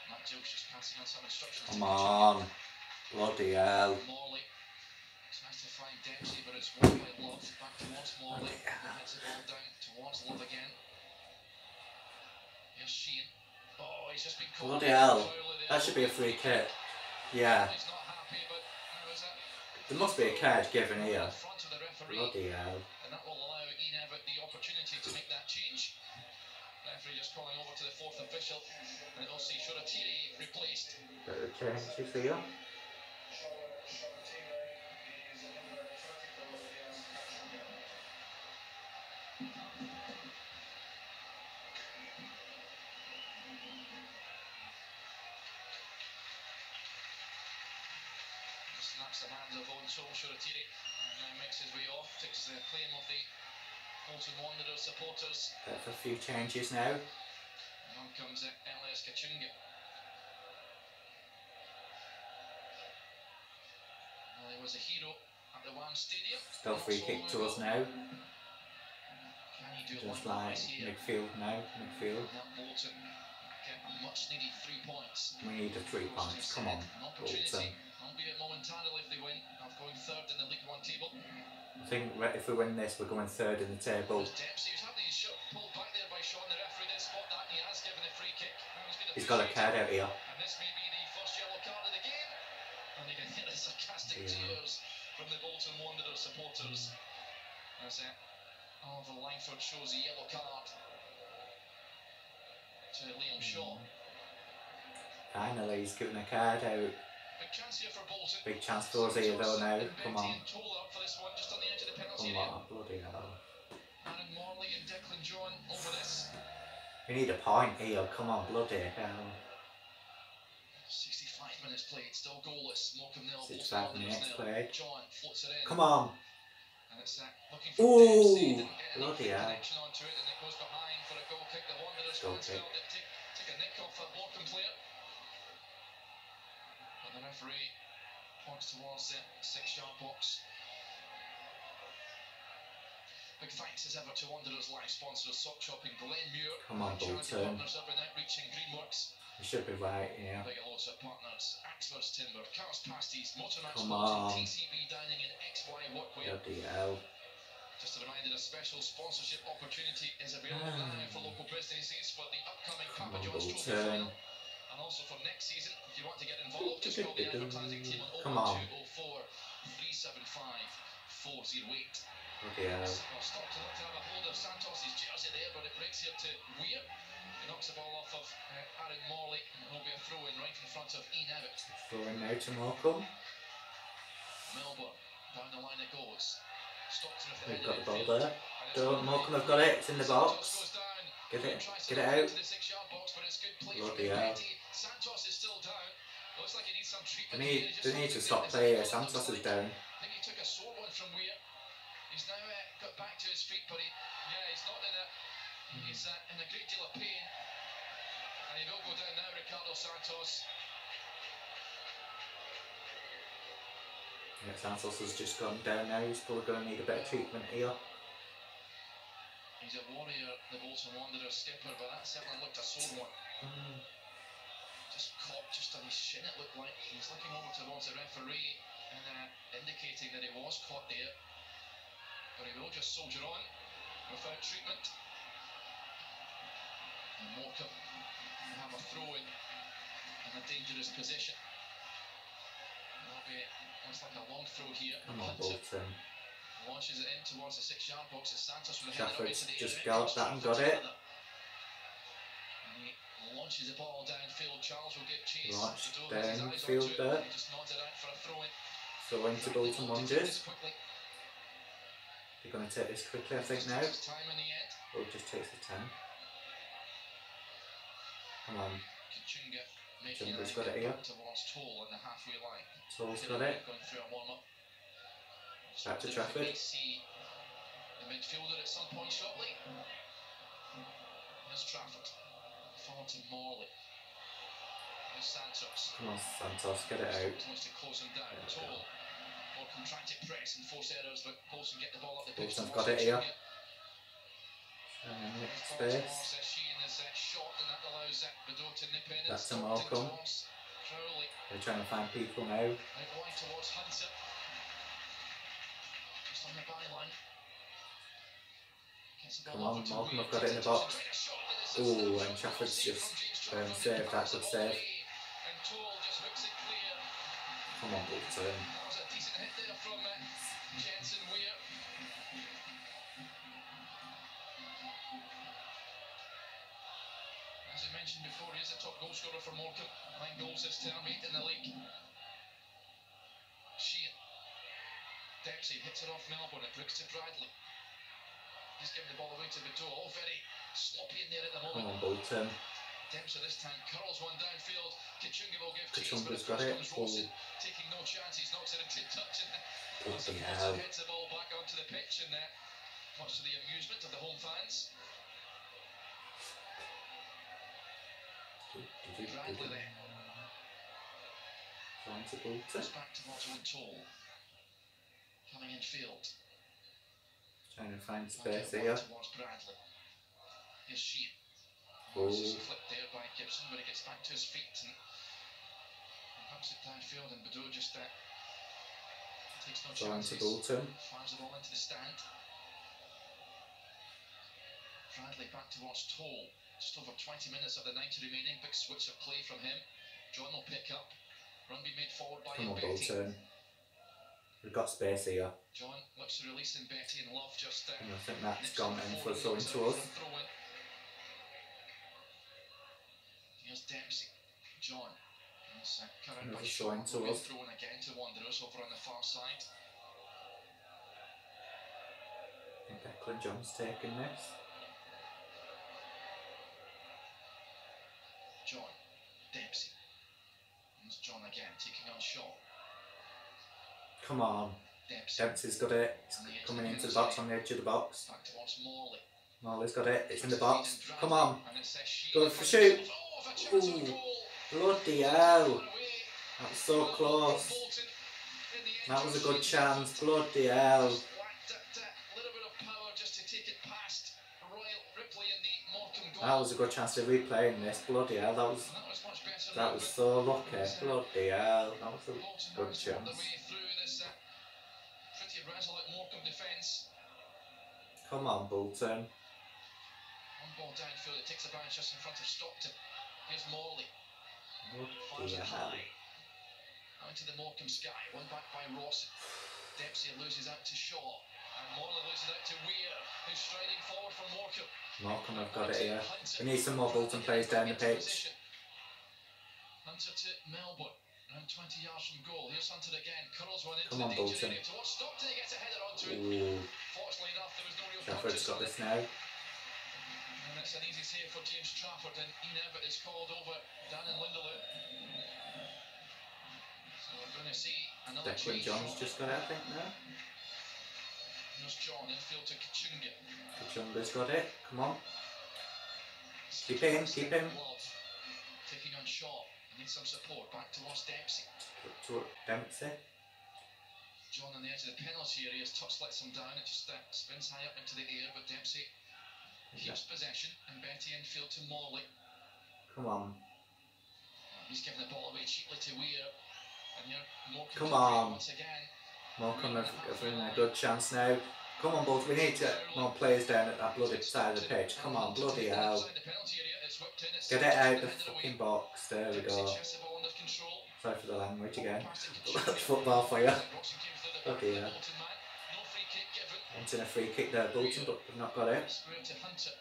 Matt Gills just passing on some instructions. to Come on. Bloody hell. Morley tries to find Dempsey, but it's won by Love. Back towards Morley. Who Heads the ball down towards Love again. Here's Sheehan. Oh, he's just been caught. Bloody hell. That should be a free kick. Yeah. There must be a card given here. in front of the referee, Bloody hell. and that will allow Ian Evatt the opportunity to make that change. Referee just calling over to the fourth official, and it'll see Shoretire replaced. Better changes here. Snaps hands of Onso Shoretire, and makes his way off, takes the claim of the Bolton Wanderers supporters. Of a few changes now. And on comes Elias Kachunga. Well, he was a hero at the One Stadium. Still free kick to us now. Can he do Just like midfield now. Midfield. Bolton get much needed three points. We need a three points. Come on. Bolton. Albeit momentarily if they win, of going third in the League One table. I think if we win this, we're going third in the table. Dempsey who's having his shot pulled back there by Sean. The referee did spot that and he has given a free kick. He's got a card out here. And this may be the first yellow card of the game. And you can hear the sarcastic Yeah. cheers from the Bolton Wanderers supporters. As uh, Oliver Langford shows the yellow card to Liam Shaw. Finally, he's given a card out. Big chance for Bolton. Big chance for us here though now. Come on. And Toal up for this one, just on the edge of the penalty Come on. Bloody hell. Aaron Morley and Declan John over this. We need a point here. Come on. Bloody hell. 65 minutes played, still goalless. Morecambe nil, Bolton 65 Wanderers minutes nil. played. John floats it in. Come on. And it's uh, looking for Ooh, Dempsey. Didn't get any bloody hell. connection onto it, and it goes behind for a goal kick. The Wanderers fans felt it take, take a nick off that Morecambe player. But the referee points towards the six-yard box. Big thanks as ever to Wanderers live sponsors Sock Shop in Glenmuir. Come on, Bolton. partners up in Outreach Greenworks. We should be right here. Big hello to partners Axler's Timber, Carrs Pasties, Motormatch Come on. TCB Dining and XY Workwear. Hell. Just a reminder, a special sponsorship opportunity is available ah. now for local businesses for the upcoming Papa John's Trophy final. And also for next season, if you want to get involved, just call the advertising team on Come on. 01204 375 408. Bloody hell. Well, stop to look to have a hold of Santos' jersey there, but it breaks here to Weir. He knocks the ball off of uh, Aaron Morley, and it'll be a throw in right in front of Ian Evatt. Throwing now to Morecambe. Melbourne, down the line it goes. Stockton We've got the ball there. Don't. Morecambe have got it. It's in the box. Get it. Get it out. into the six-yard box, but it's good play Bloody hell. Santos is still down. Looks like he needs some They treatment. need. He just they need to stop there. play here. There's a goal Santos is down. I think he took a sore one from Weir. He's now uh, got back to his feet, but he, yeah, he's not in a, he's uh, in a great deal of pain. And he will go down now, Ricardo Santos. Yeah, Santos has just gone down now. He's probably going to need a bit of treatment here. He's a warrior, the Bolton Wanderers skipper, but that certainly looked a sore one. Just caught just on his shin, it looked like. He was looking over towards the referee and uh, indicating that he was caught there. But he will just soldier on without treatment. And Morecambe have a throw in in a dangerous position. Be, looks like a long throw here. Come on, Hunter Bolton. Launches it in towards the six yard box. It's Santos with a header into the just galloped that and got it. Launches the ball downfield. Charles will get chased. Launched Jadot has his eyes downfield there. and He just nods it out for a throw into Bolton Wanderers. They're going to take this quickly, I think, now. takes his time in the end. Or just takes the 10. Come on. Kachunga making Chunga's a got it here. back towards Toal on the halfway line. Toal's Hit got it. Going through a warm up. Back to Trafford. The midfielder at some point shortly. Here's Trafford. Forward to Morley. Here's Santos. Come on, Santos, get it out. Wants to close him down. Toal. go. Morecambe to press and force errors, but Bolton get the ball up the pitch. Towards got it here. Kachunga. And then space. towards, Sheehan is shot, and that allows Bedeau to nip in. and That's a Stockton Morecambe. towards Crowley. They're trying to find people now. Come on, Weir, have got it in the box. Ooh, and Trafford's just, um, saved that good save. Come on, Bolton. That was a decent hit there from Jensen Weir. As I mentioned before, he is the top goal scorer for Morecambe. Nine goals this term, eight in the league. Dempsey hits it off Melbourne. It brings to Bradley. He's giving the ball away to Bedeau. All very sloppy in there at the Come moment. on, Bolton. Dempsey this time curls one downfield. Kachunga will give chase, but got it. comes Rawson, taking no chances, knocks it into touch, and Wilson heads the ball back onto the pitch, and uh, much to the amusement of the home fans. Bradley then Trying to Bolton. back towards Toal. Coming in field. Trying to find space here. Towards Bradley. Here's Sheehan. Oh. This is there by Gibson, but he gets back to his feet and, it downfield, and just uh, takes no Trying to chances. Bolton. Fires the ball into the stand. Bradley back towards Toal. Just over 20 minutes of the 90 remaining. Big switch of play from him. John will pick up. Run be made forward by Come on. Bolton. We've got space here. John looks to release in Betty and Love just uh, And I think that's nips gone in for goes to us. out for a throw-in. Here's Dempsey. John. He's uh, cut by Another Shaw. to us. thrown again to Wanderers over on the far side. I think Declan John's taking this. John. Dempsey. It's John again, taking on Shaw. Come on. Dempsey. Dempsey's got it. It's coming into the box on the edge of the box. Morley. Marley's got it. It's in the box. Come on. Go for shoot. Oh, of Ooh. Bloody hell. That's so close. That was a good chance. Bloody hell. of. That was a good chance to replaying this. Bloody hell. That was that was so lucky. Bloody hell. That was a good chance. Come on, Bolton. One ball downfield, it takes a bounce just in front of Stockton. Here's Morley. Fires Bloody it high. Out to the Morecambe sky. One back by Rawson. Dempsey loses out to Shaw. And Morley loses out to Weir, who's striding forward for Morecambe. Morecambe have got it here. We need some more Bolton players down the pitch. Hunter to Melbourne. Around 20 yards from goal. Here's Hunter again. Curls one into Come on, the danger Bolton. area towards Stockton. He gets a header onto it. Ooh. Fortunately enough, there was no real Trafford's got this now. And it's an easy save for James Trafford, and Ian Evatt is called over. Dan N'Lundulu. So we're going to see another Declan change. John's just got it, I think, now. Here's John infield to Kachunga. Kachunga's got it. Come on. Keep him, keep him. Taking on Shaw. Needs some support. Back towards Dempsey. To Dempsey. John on the edge of the penalty area. His touch lets him down. It just uh, spins high up into the air, but Dempsey keeps possession. And Mbete infield to Morley. Come on. He's giving the ball away cheaply to Weir. And here, Morecambe Come on. once again. Morecambe have, a good chance now. Come on, Bolton. We need to get more players down at that bloody side of the pitch. Come on, bloody hell. Outside the penalty area, it's whipped in, it's Get it out and the fucking box. There we go. chests the ball under control. Sorry for the language again. That's football for you. Roxy came through the back Okay, yeah. Bolton man. No free kick given. Wanting a free kick there, Bolton, but we've not got it. Square to Hunter.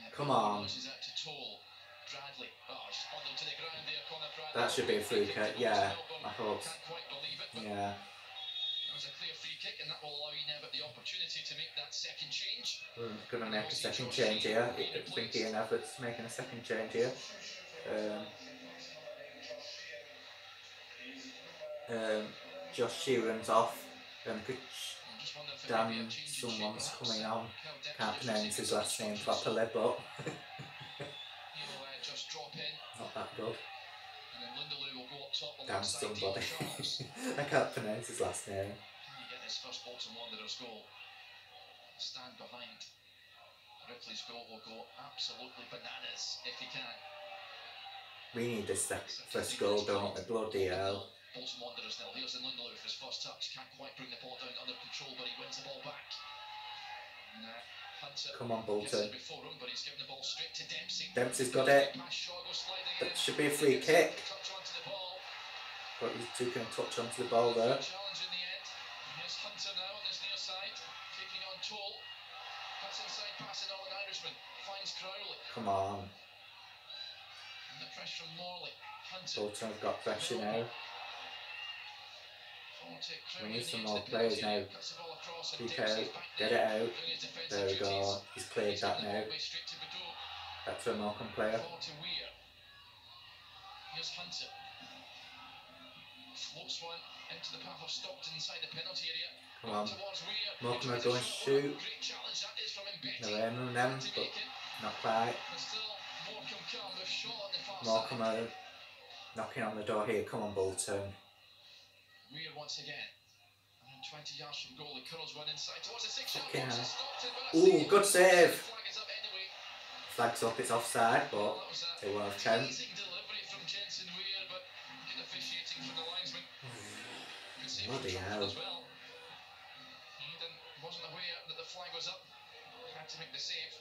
And, Come on. Loses out to Toal. Bradley. Oh, just bundled to the ground there. Conor Bradley. That should be a free kick. Yeah, I hope. Can't quite believe it, but Yeah. Was a clear free kick, and that will allow Ian Evatt the opportunity to make that second change. We're going to make a second change here. I think Ian Evatt's making a second change here. Um, um, Josh Sheehan's off. Um, Kuch- I'm just wondering if Dan, maybe a change in shape, someone's coming on. Can't pronounce his last name properly, but uh, just drop in. not that good. Damn somebody. I can't pronounce his last name. Can he get his first Bolton Wanderers goal? Stand behind. Ripley's goal will go absolutely bananas if he can. We need this first goal, don't we? Bloody hell. Bolton Wanderers nil. Here's N'Lundulu for his first touch. Can't quite bring the ball down under control, but he wins the ball back. Hunter Come on, Bolton. before him, but he's given the ball straight to Dempsey. Dempsey's got it. Pass Shaw goes sliding That should be a free kick. But he's taking a touch onto the ball there. Challenge in the end. Here's Hunter now on his near side, taking on Toal. Cuts inside, passing on an Irishman. Finds Crowley. Come on. And the pressure from Morley. Hunter. Bolton have got pressure now. We need some more edge of the players now. area. Cuts the ball across and Keep Dempsey's out. back Get it out. doing his defensive There we go. He's cleared that now. ball away straight to Bedeau. Back to a Malcolm player. Forward to Weir. Here's Hunter. Floats one into the path of Stockton inside the penalty area. Come on. Morecambe are going to shoot. Great challenge that is from Mbete. No aim on them, but it. not quite. Morecambe come with shot on the far Morecambe side. are knocking on the door here. Come on, Bolton. Weir once again. And 20 yards from goal, the curls one inside towards the six yard box. Stockton, Ooh, good save. The flag is up anyway. Flags up, it's offside, but that was a it Bloody hell. as well. He didn't, wasn't aware that the flag was up. Had to make the save.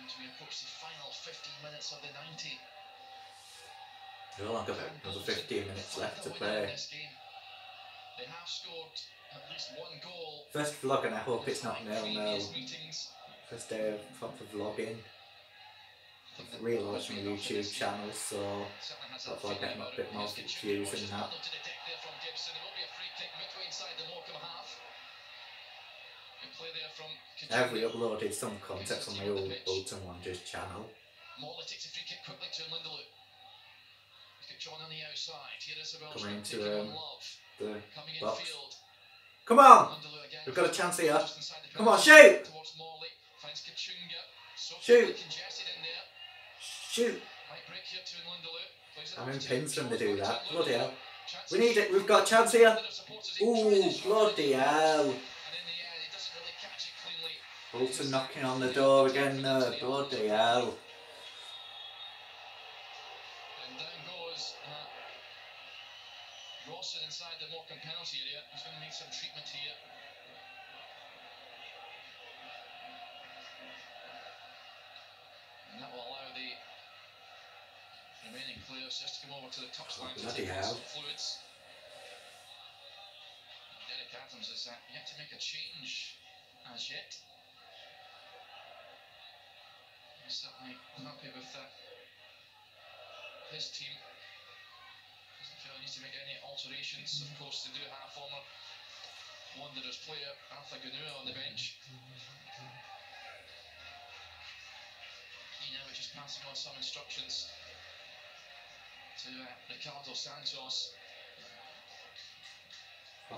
And we approach the final 15 minutes of the 90. We've only got another 15 minutes left to play. They have scored at least one goal. First vlog, and I hope it's not nil nil. First day of proper vlogging. Relaunched my YouTube channel, so hopefully that I get a bit more views and that. bundled to the deck there from Gibson. It will be a free kick midway inside the Morecambe half. Good play there from I've re-uploaded some content from my old Bolton Wanderers channel. Morley takes a free kick quickly to N'Lundulu. John on the outside. Here Isabel Coming into um, the Coming box. Come on! We've got a chance here. The Come on, shoot! Towards Morley. Finds Kachunga. So Shoot! Shoot! I'm in pins when they do that. Bloody hell. We need it. We've got a chance here. Ooh, bloody hell. Bolton knocking on the door again there. Bloody hell. And down goes uh, Rawson inside the Morecambe penalty area. He's going to need some treatment here. And that will allow the remaining players just to come over to the touchline to take hell. some fluids. Derek Adams has yet to make a change as yet. He's certainly happy with that his team doesn't feel he needs to make any alterations. Of course, they do have former Wanderers player Arthur Gnahoua on the bench. He now is just passing on some instructions to uh, Ricardo Santos.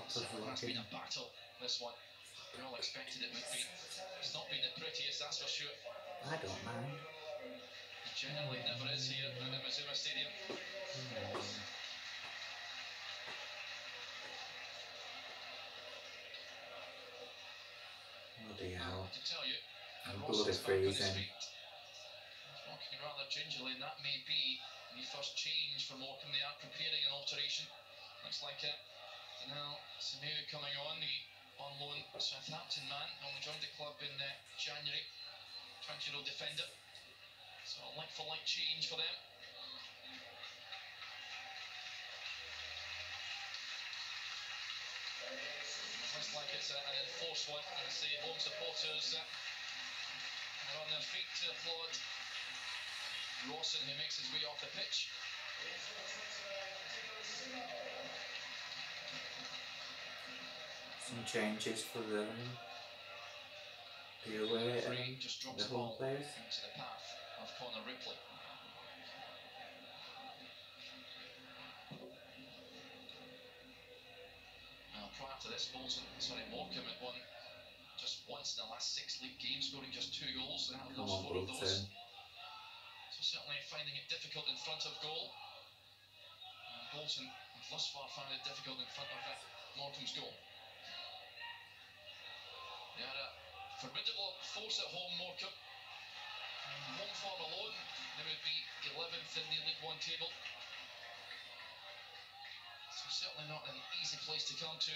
Certainly has been a battle, this one. We all expected it would be. It's not been the prettiest, that's for sure. I don't mind. Generally, it never is here at the Mazuma Stadium. Bloody hell. to tell you, I'm bloody freezing. walking rather gingerly, and that may be the first change for Morecambe. They are preparing an alteration. Looks like it. Now, Samir coming on, the on loan Southampton man, only joined the club in uh, January. 20 year old defender. So, a like for like change for them. Looks like it's uh, an enforced one, as the home supporters uh, are on their feet to applaud Rawson, who makes his way off the pitch. Some changes for the the away uh, and just the drops the home ball players. into the path of Connor Ripley. Now, prior to this, Bolton, sorry, Morecambe had won just once in the last six league games, scoring just two goals. They have Come lost four of those. Finding it difficult in front of goal. And Bolton have thus far found it difficult in front of Morecambe's goal. They are a formidable force at home, Morecambe. Home form alone, they would be 11th in the League One table. So certainly not an easy place to come to.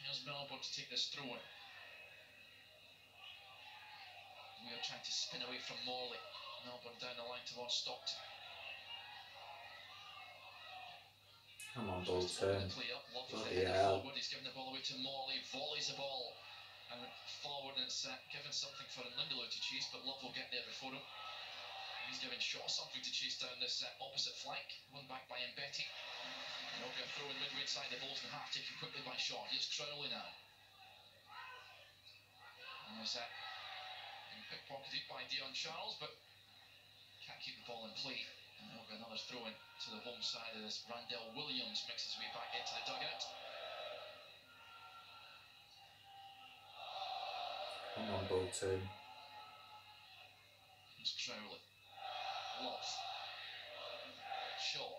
Here's Melbourne to take this throw in. We are trying to spin away from Morley. Melbourne down the line towards Stockton. Come on, Tries to open Bolton. the play up. Love with Bloody hell. forward. He's given the ball away to Morley. Volleys the ball. And forward and it's uh, given something for N'Lundulu to chase, but Love will get there before him. He's giving Shaw something to chase down this uh, opposite flank. Won back by Mbete. And it'll throw in midway inside the Bolton half, taken quickly by Shaw. Here's Crowley now. And there's that being pickpocketed by Dion Charles, but can't keep the ball in play. And there'll be another throw in to the home side of this. Randell Williams makes his way back into the dugout. Come on, Bolton. Here's Crowley. Love. Shaw.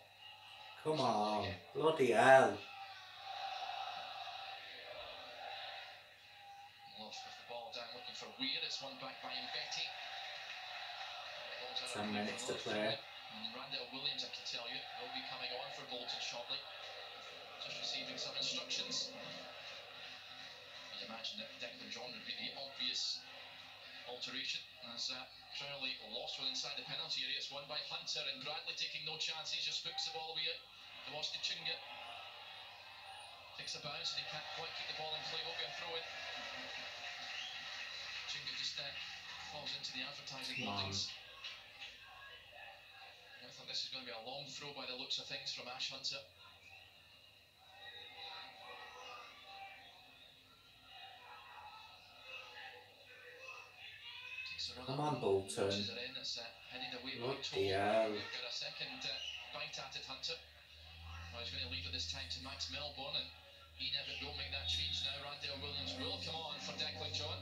Come on. Bloody hell. Ball down for Weir. It's won back by Mbete. Out Ten minutes to another play. And Randell Williams, I can tell you, will be coming on for Bolton shortly. Just receiving some instructions. You'd imagine that Declan John would be the obvious alteration as uh, Crowley lost one inside the penalty area. It's won by Hunter and Bradley taking no chances, just hooks the ball away towards Kachunga. Takes a bounce and he can't quite keep the ball in play. Will be a throw in. Kachunga just uh, falls into the advertising holdings. I thought this is going to be a long throw by the looks of things from Ash Hunter. Takes a run Come on, Bolton. launches it in, it's, uh, headed away by Bloody hell. Got a second uh, bite at it, Hunter. Well, he's going to leave it this time to Max Melbourne, and he never will make that change now. Randell Williams will come on for Declan John.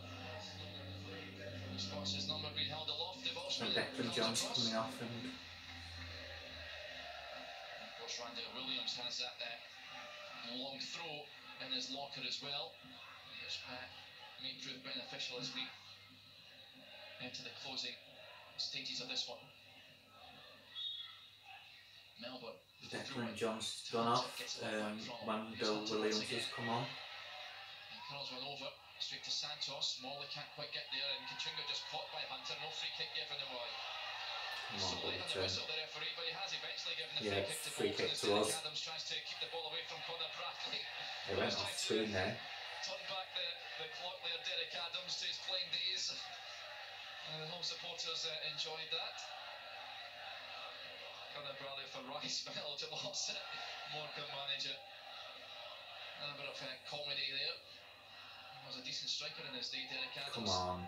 And Declan John's coming off and of course, Randell Williams has that uh, long throw in his locker as well, which uh, may prove beneficial as we enter the closing stages of this one. Melbourne. Declan. John's gone off. Um, Randell Williams has come on. And curls one over straight to Santos. Morley can't quite get there, and Kachunga just caught by Hunter. No free kick given away. So on, late on the whistle, the referee, but he has eventually given the Yeah, free kick to free Bolton kick to us. Adams tries to keep the ball away from Conor Bradley. It went off screen there. Turn back the, the clock there, Derek Adams to his playing days. And the home supporters uh, enjoyed that. Conor Bradley for Rice Bell towards uh, Morecambe manager. A bit of uh, comedy there. Was a decent striker in his day, Derek Adams. Come on.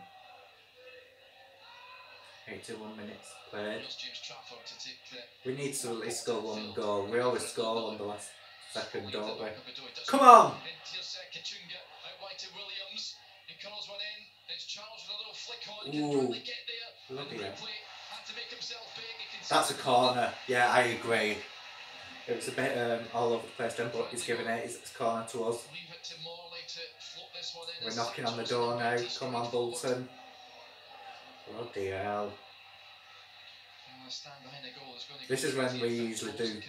81 minutes played. Here's James Trafford to take the We need to at least score one goal. We always score on the last second, don't we? Come on! And here's uh, Kachunga out wide to Williams. He curls one in. It's Charles with a little flick on. Ooh. Bradley get there? Bloody and hell. Ripley had to make himself big. He can That's a corner. Yeah, I agree. It was a bit um, all over the place then, but he's given it. It's a corner to us. We're knocking on the door now. Come on. Bolton. Oh, Bloody hell. Going to This is when we usually do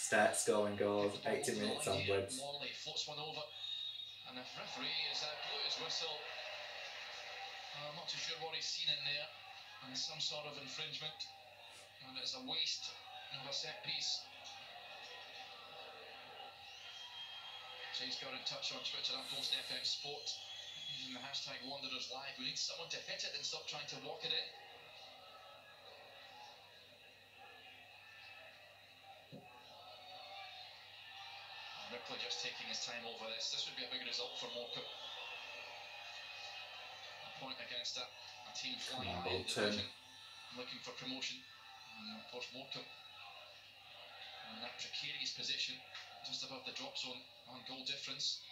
Start scoring goals, Get the ball 80 minutes onwards. And the referee is his whistle. I'm not too sure what he's seen in there, and some sort of infringement, and it's a waste of a set piece. He's got in touch on Twitter at Post FM Sport using the hashtag Wanderers Live. We need someone to hit it and stop trying to walk it in. Ripley just taking his time over this. This would be a big result for Morecambe. A point against a, a team flying in division, looking for promotion. And of course, Morecambe in that precarious position, just above the drop zone on goal difference.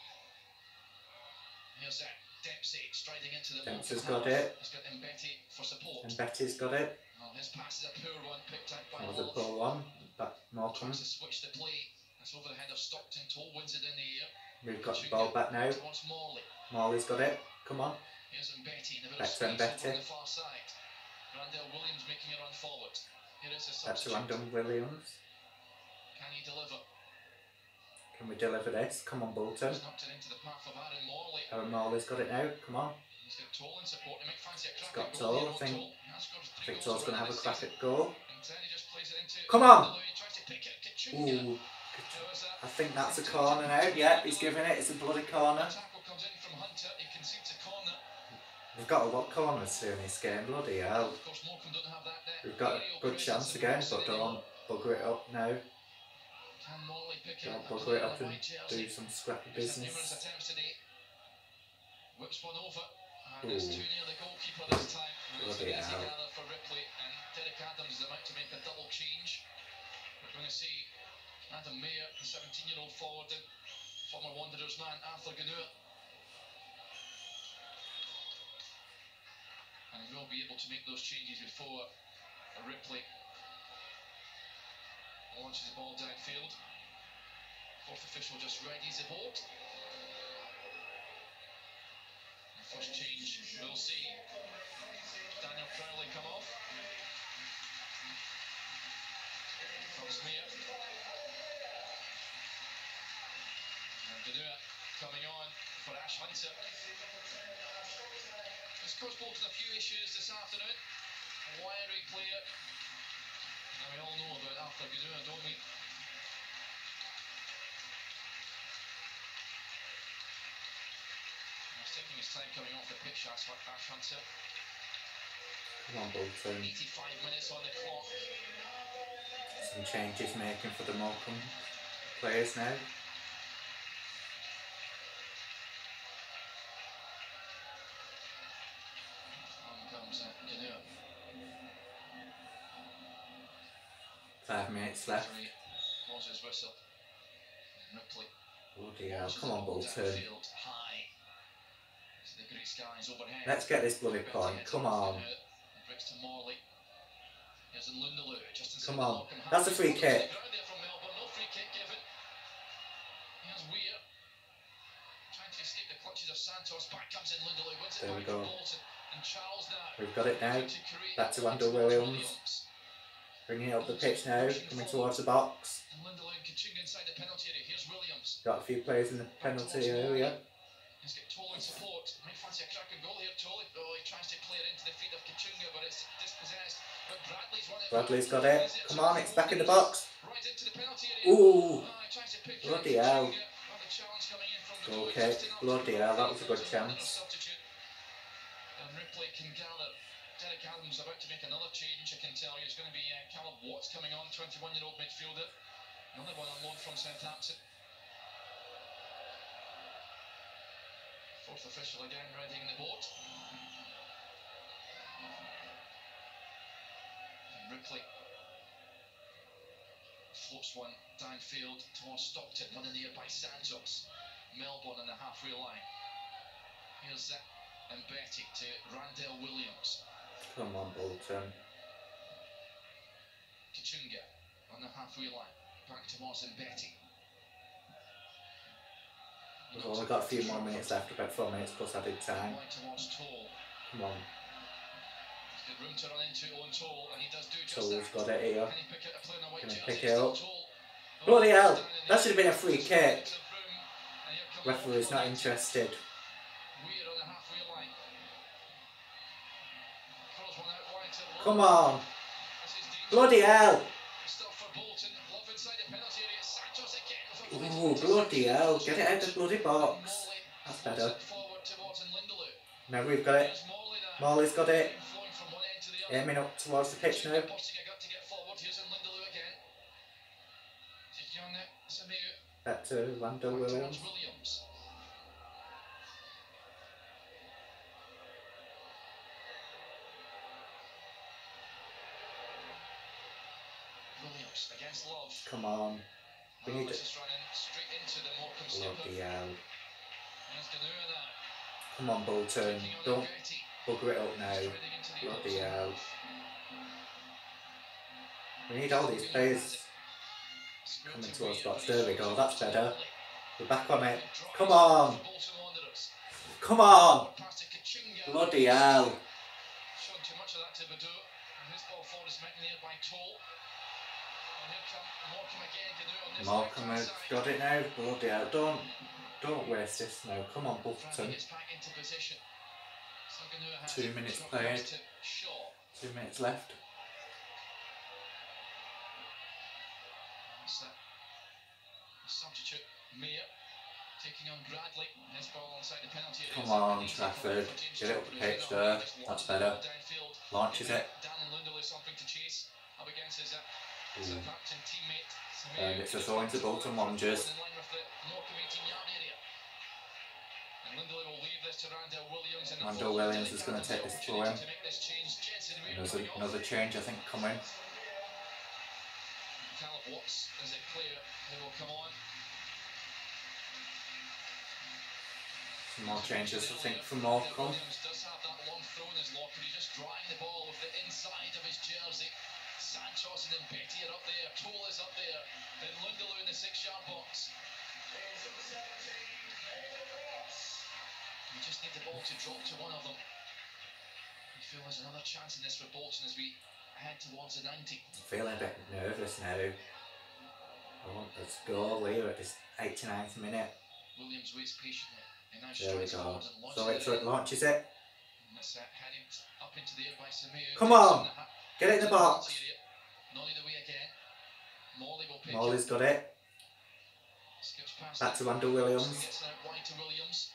Here's that Dempsey striding into the Dempsey's got it. He's got Mbete for support. And Mbete's got it. Well, his pass is a poor one, picked out by a poor one. Morecambe. Tries to switch the play. That's over the head of Stockton. Toal wins it in the air. We've got the ball back now. Morley. Morley's got it. Come on. Here's Mbete in the middle to space Mbete. on the far side. Randell Williams making a run forward. Here is a substitute. Randell Williams. Can he deliver? Can we deliver this? Come on, Bolton. He's knocked it into the path of Aaron Morley. Aaron Morley's got it now. Come on. He's got Toal in support. Might fancy a He's got at goal Toal. I think. Toal. He has scored I think Toal's going to have a crack at goal. And then he just plays it into Come on. He tries to pick it. Kachunga. Ooh. There was that. I think that's a corner now. Yep, he's giving it. It's a bloody corner. Tackle comes in from Hunter. He concedes a corner. We've got a lot of corners here in this game. Bloody hell. Of course, Morecambe don't have that there. We've got a good chance again, but don't bugger it up now. Pick it up? and do some scrappy He's had numerous business. attempts today. Whips one over. And it's Ooh. too near the goalkeeper this time. It's an easy gather for Ripley. And Derek Adams is about to make a double change. We're going to see Adam Mayor, the 17 year old forward, and former Wanderers man Arthur Gnahoua. And he will be able to make those changes before Ripley launches the ball downfield. Fourth official just readies the board. First change, we'll see Daniel Crowley come off. Comes Mayor. And Gnahoua coming on for Ash Hunter. This caused Bolton a few issues this afternoon. A wiry player. And we all know about Gnahoua, don't we? He's taking his time coming off the pitch, Ash Ash Hunter. Come on, Bolton. 85 minutes on the clock. Some changes making for the Morecambe players now. Five minutes left. Bloody hell. Come on, Bolton. Let's get this bloody point. Come on. Come on. That's a free kick. there we go. We've got it now. Back to towards Williams. Bringing it up the pitch now. Coming towards the box. And N'Lundulu and Kachunga inside the penalty area. Here's Williams. Got a few players in the penalty area. He's got Toal in support. Might fancy a cracking goal here, Toal. Oh, he tries to play it into the feet of Kachunga, but it's dispossessed. But Bradley's won it. Bradley's got it. Come on, it's back in the box. Right into the penalty area. Ooh. Oh, he tries to pick out Bloody hell. Kachunga. Well, the challenge coming in from the goal Okay, bloody hell, that was a good chance. And Ripley can gather. Derek Adams about to make another change, I can tell you. It's going to be uh, Callum Watts coming on, 21 year old midfielder. Another one on loan from Southampton. Fourth official again readying the board. And Ripley floats one downfield towards Stockton, one in the air by Santos. Melbourne on the halfway line. Here's uh, Mbete to Randell Williams. Come on, Bolton. Kachunga on the halfway line. Back towards Mbete. We've only got a few more minutes left, about four minutes plus added time. Wide towards Toal. Come on. Room to run into Eoin Toal, and he does do just Toal's got it here. Can he pick it up playing a white Can he jersey? pick it up? Toal. Bloody hell! That should have been a free kick. into the room, and here comes Referee's not interested. Weir on the halfway line. Throws one out wide to Love. Come on. Bloody hell! Ooh, bloody hell. Get it out of the bloody box. That's better. Now we've got it. Morley's got it. To. Aiming up towards the pitch now. Busting a gut to get forward. Here's in N'Lundulu again. Taking on it. Samir. Back to Randell Back Williams. towards Williams. Williams against Love. Come on. We need to. is running straight into the Morecambe slipper. Bloody hell. Here's Gnahoua now. Come on, Bolton. Don't bugger it up now. Bloody hell. We need all these players coming towards box. There we go, that's better. We're back on it. Come on! Come on! Bloody hell. Left-hand has got it now. Bloody hell. Don't, don't waste this now. Come on, has Two minutes played. Two minutes left. Come on, Trafford. Get it up the pitch there. That's better. Launches it. Uh, teammate. And it's a throw into Bolton Wanderers. In line with the 18-yard area. And Lundell will leave this to Randell Williams. And Randell Williams is going to take this throw in. to make this change. Jensen there's a, another change, I think, coming. Caleb Watts is player who will come on. Some more changes, I think, from Morecambe. Williams does have that long throw in his locker. He's just drawing the ball with the inside of his jersey. Santos and Mbete are up there. Toal is up there. And N'Lundulu in the six-yard box. We just need the ball to drop to one of them. We feel there's another chance in this for Bolton as we head towards the 90. feeling a bit nervous now. I want us to go here at this 89th minute. Williams waits patiently. And now There we go. forward and launches So it, it launches it. And it's heading up into the air by Samir. Come on! Get it in the box. Nolly the way again. Morley will pick Morley's it. got it. Back to Randell Williams. Gets it out wide to Williams.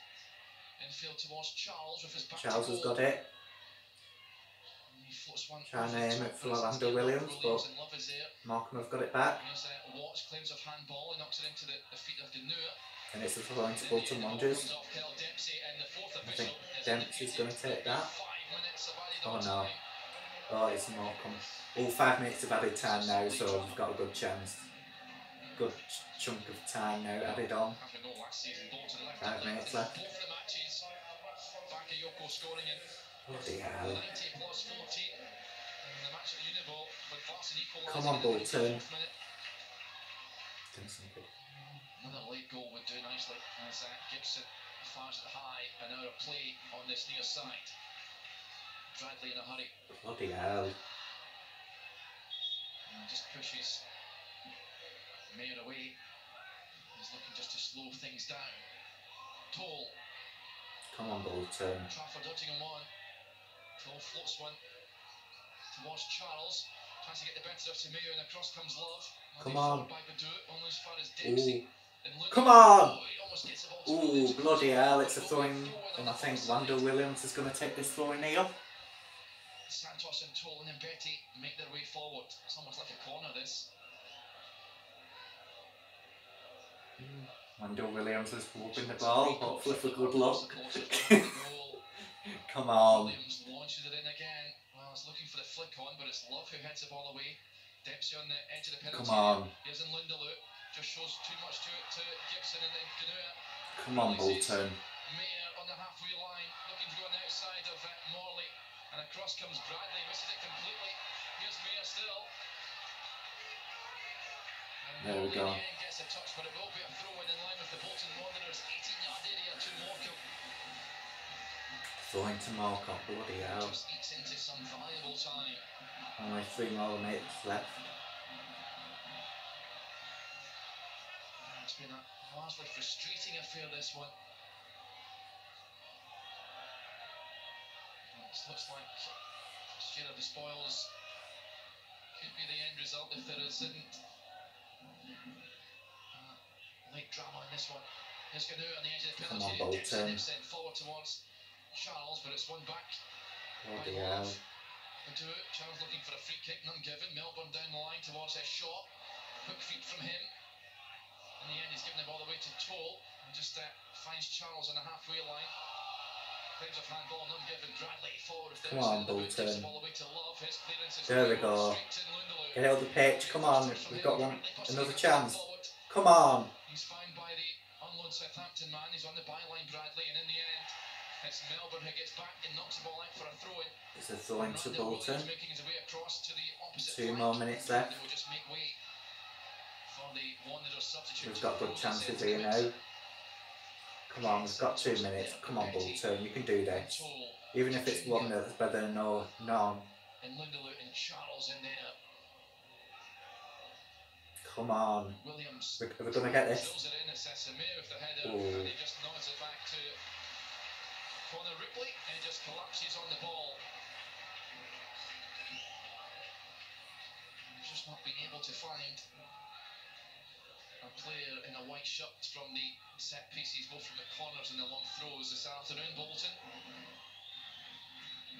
Infield towards Charles with his back Charles has got it. And he floats Trying to aim it for it's Williams, but- and Love is there. Morecambe have got it back. And here's Watts claims of handball and knocks it into the, the feet of Gnahoua. And it's a throw into Bolton Wanderers. I think Dempsey's going to take that. Oh no. Oh, it's Morecambe. All five minutes of added time now, so we've got a good chance. Good ch- chunk of time now added on. Five minutes left. Bloody hell. 90 plus 14. And the match at Uniball with Larson equalising Come on, Bolton. 94th minute. Doing some good. Another late goal would do nicely as uh, Gibson fires it high and out of play on this near side. Bradley in a hurry Bloody hell. and just pushes Mayor away. He's looking just to slow things down. Toal, Come on, Bolton. Trafford dodging him on. Toal floats one towards Charles. Tries to get the better of Samir and across comes Love. Come on. By Bedeau, almost as far as Ooh. Dempsey. Come on! Oh, he almost gets the ball to Ooh, bloody hell, it's a throwing. throw in And I think. Randell Williams is going to take this throwing here. Santos and Toal and Mbete make their way forward. It's almost like a corner, this. Randell Williams is whooping the ball, hopefully for good luck. Come on. Williams launches it in again. Well, it's looking for the flick on, but it's Love who heads the ball away. Dempsey on the edge of the penalty. Come on. Here's in N'Lundulu. Just shows too much to it to Gibson and then Gnahoua. Come on, Bolton. Mayor on the halfway line, looking to go on the outside of uh, Morley. And across comes Bradley, misses it completely. Here's Mayor still. And There we go. gets a touch, but it will be a throw in in line with the Bolton Wanderers 18 yard area to Morecambe. Throwing to Morecambe, bloody hell. Just eats into some valuable time. Only three more minutes left. It's been a largely frustrating affair, this one. It looks like share of the spoils could be the end result if there isn't uh, late drama in this one. Here's Ganu on the edge of the penalty area. Then sent forward towards Charles, but it's one back. Bloody hell. It. Charles looking for a free kick, none given. Melbourne down the line towards a shot. Quick feet from him. In the end, he's given him all the ball away to Toal and just uh, finds Charles on the halfway line. Come on, Dempsey in the boot, gives Bolton. the ball away to Love. His clearance is There we go. straight to N'Lundulu. Get out of the pitch, come on. We've got one. Another chance. Come on. He's found by the unload Southampton man. He's on the byline, Bradley, and in the end It's Melbourne who gets back and knocks the ball out for a throw in. It's a throw into Randell Bolton. Williams making his way across to opposite Two more minutes left. They will just make way for the Wanderers substitute. We've got good chances here now. Come on, we've got two minutes. Come on, Bolton, you can do this. Even if it's one that's better than no, none. Come on. Williams. We're, we're going to get this. It's. Ooh. Just not been able to find a player in a white shirt from the set pieces, both from the corners and the long throws this afternoon. Bolton.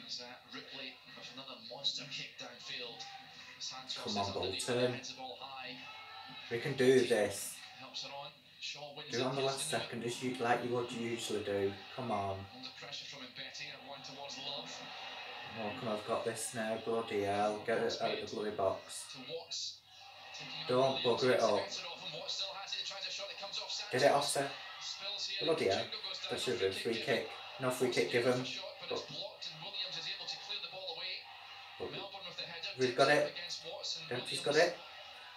There's uh, Ripley with another monster kick downfield. Santos Come on, Bolton. it, heads the ball high. We can do this. Helps it on. Shaw wins Do it on the last second, as you like you would usually do. Come on. Pressure from and one towards Love. Oh, come on, I've got this now. Bloody hell. Get it out of the bloody box. Don't bugger it up. has it. He tries a shot that comes off Get it off, sir. Bloody hell. That should have been free kick. No free kick given. but. We've got it. Dempsey's got it.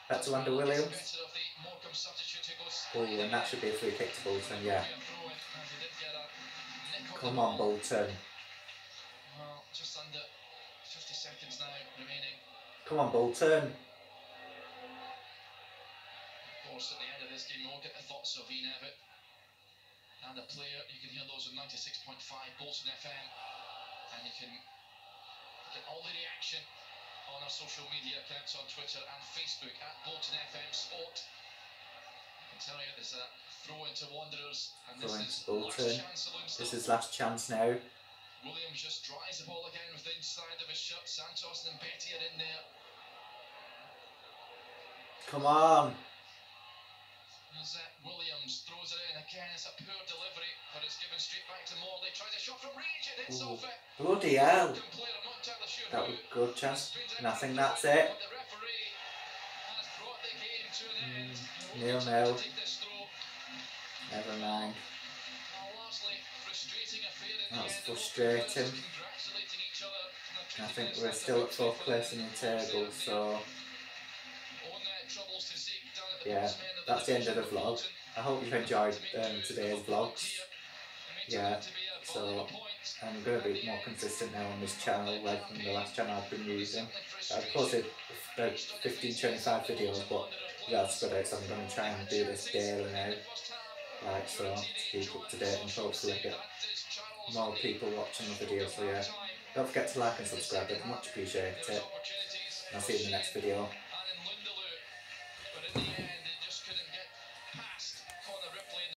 Back to Lander Williams. Oh, and that should be a free kick to Bolton, yeah. Did Come on, Bolton. Well, just under 50 seconds now remaining. Come on, Bolton. Course, at the end of this game, we'll get the thoughts of Ian Evatt and the player. You can hear those on 96.5 Bolton FM, and you can get all the reaction on our social media accounts on Twitter and Facebook at Bolton FM Sport. I can tell you there's a throw into Wanderers, and this Throw is into last Bolton. This is last chance now. Williams just drives the ball again with the inside of his shirt. Santos and Mbete are in there. Come on. Uh, Williams throws it in again, it's a poor delivery, but it's given straight back to Morley. Tries a shot from range, it hits Ooh. off it. Bloody hell. Morecambe player, I'm not entirely sure That was a good chance. And I think that's it. but the referee has brought the game to an end. Mm, nil, nil. take this throw. Never mind. A largely frustrating affair in That's end. The Morecambe players frustrating. congratulating each other. And I think we're still at fourth place in the table, so Own, troubles to seek down at the yeah, bottom end of that's the end of the vlog. I hope you've enjoyed um, today's vlogs. Yeah, so I'm going to be more consistent now on this channel, like from the last channel I've been using. I've posted about 15-25 videos, but that's out, so I'm going to try and do this daily now. Like, so to keep up to date and hopefully get more people watching the video, so yeah. Don't forget to like and subscribe, I'd much appreciate it. I'll see you in the next video.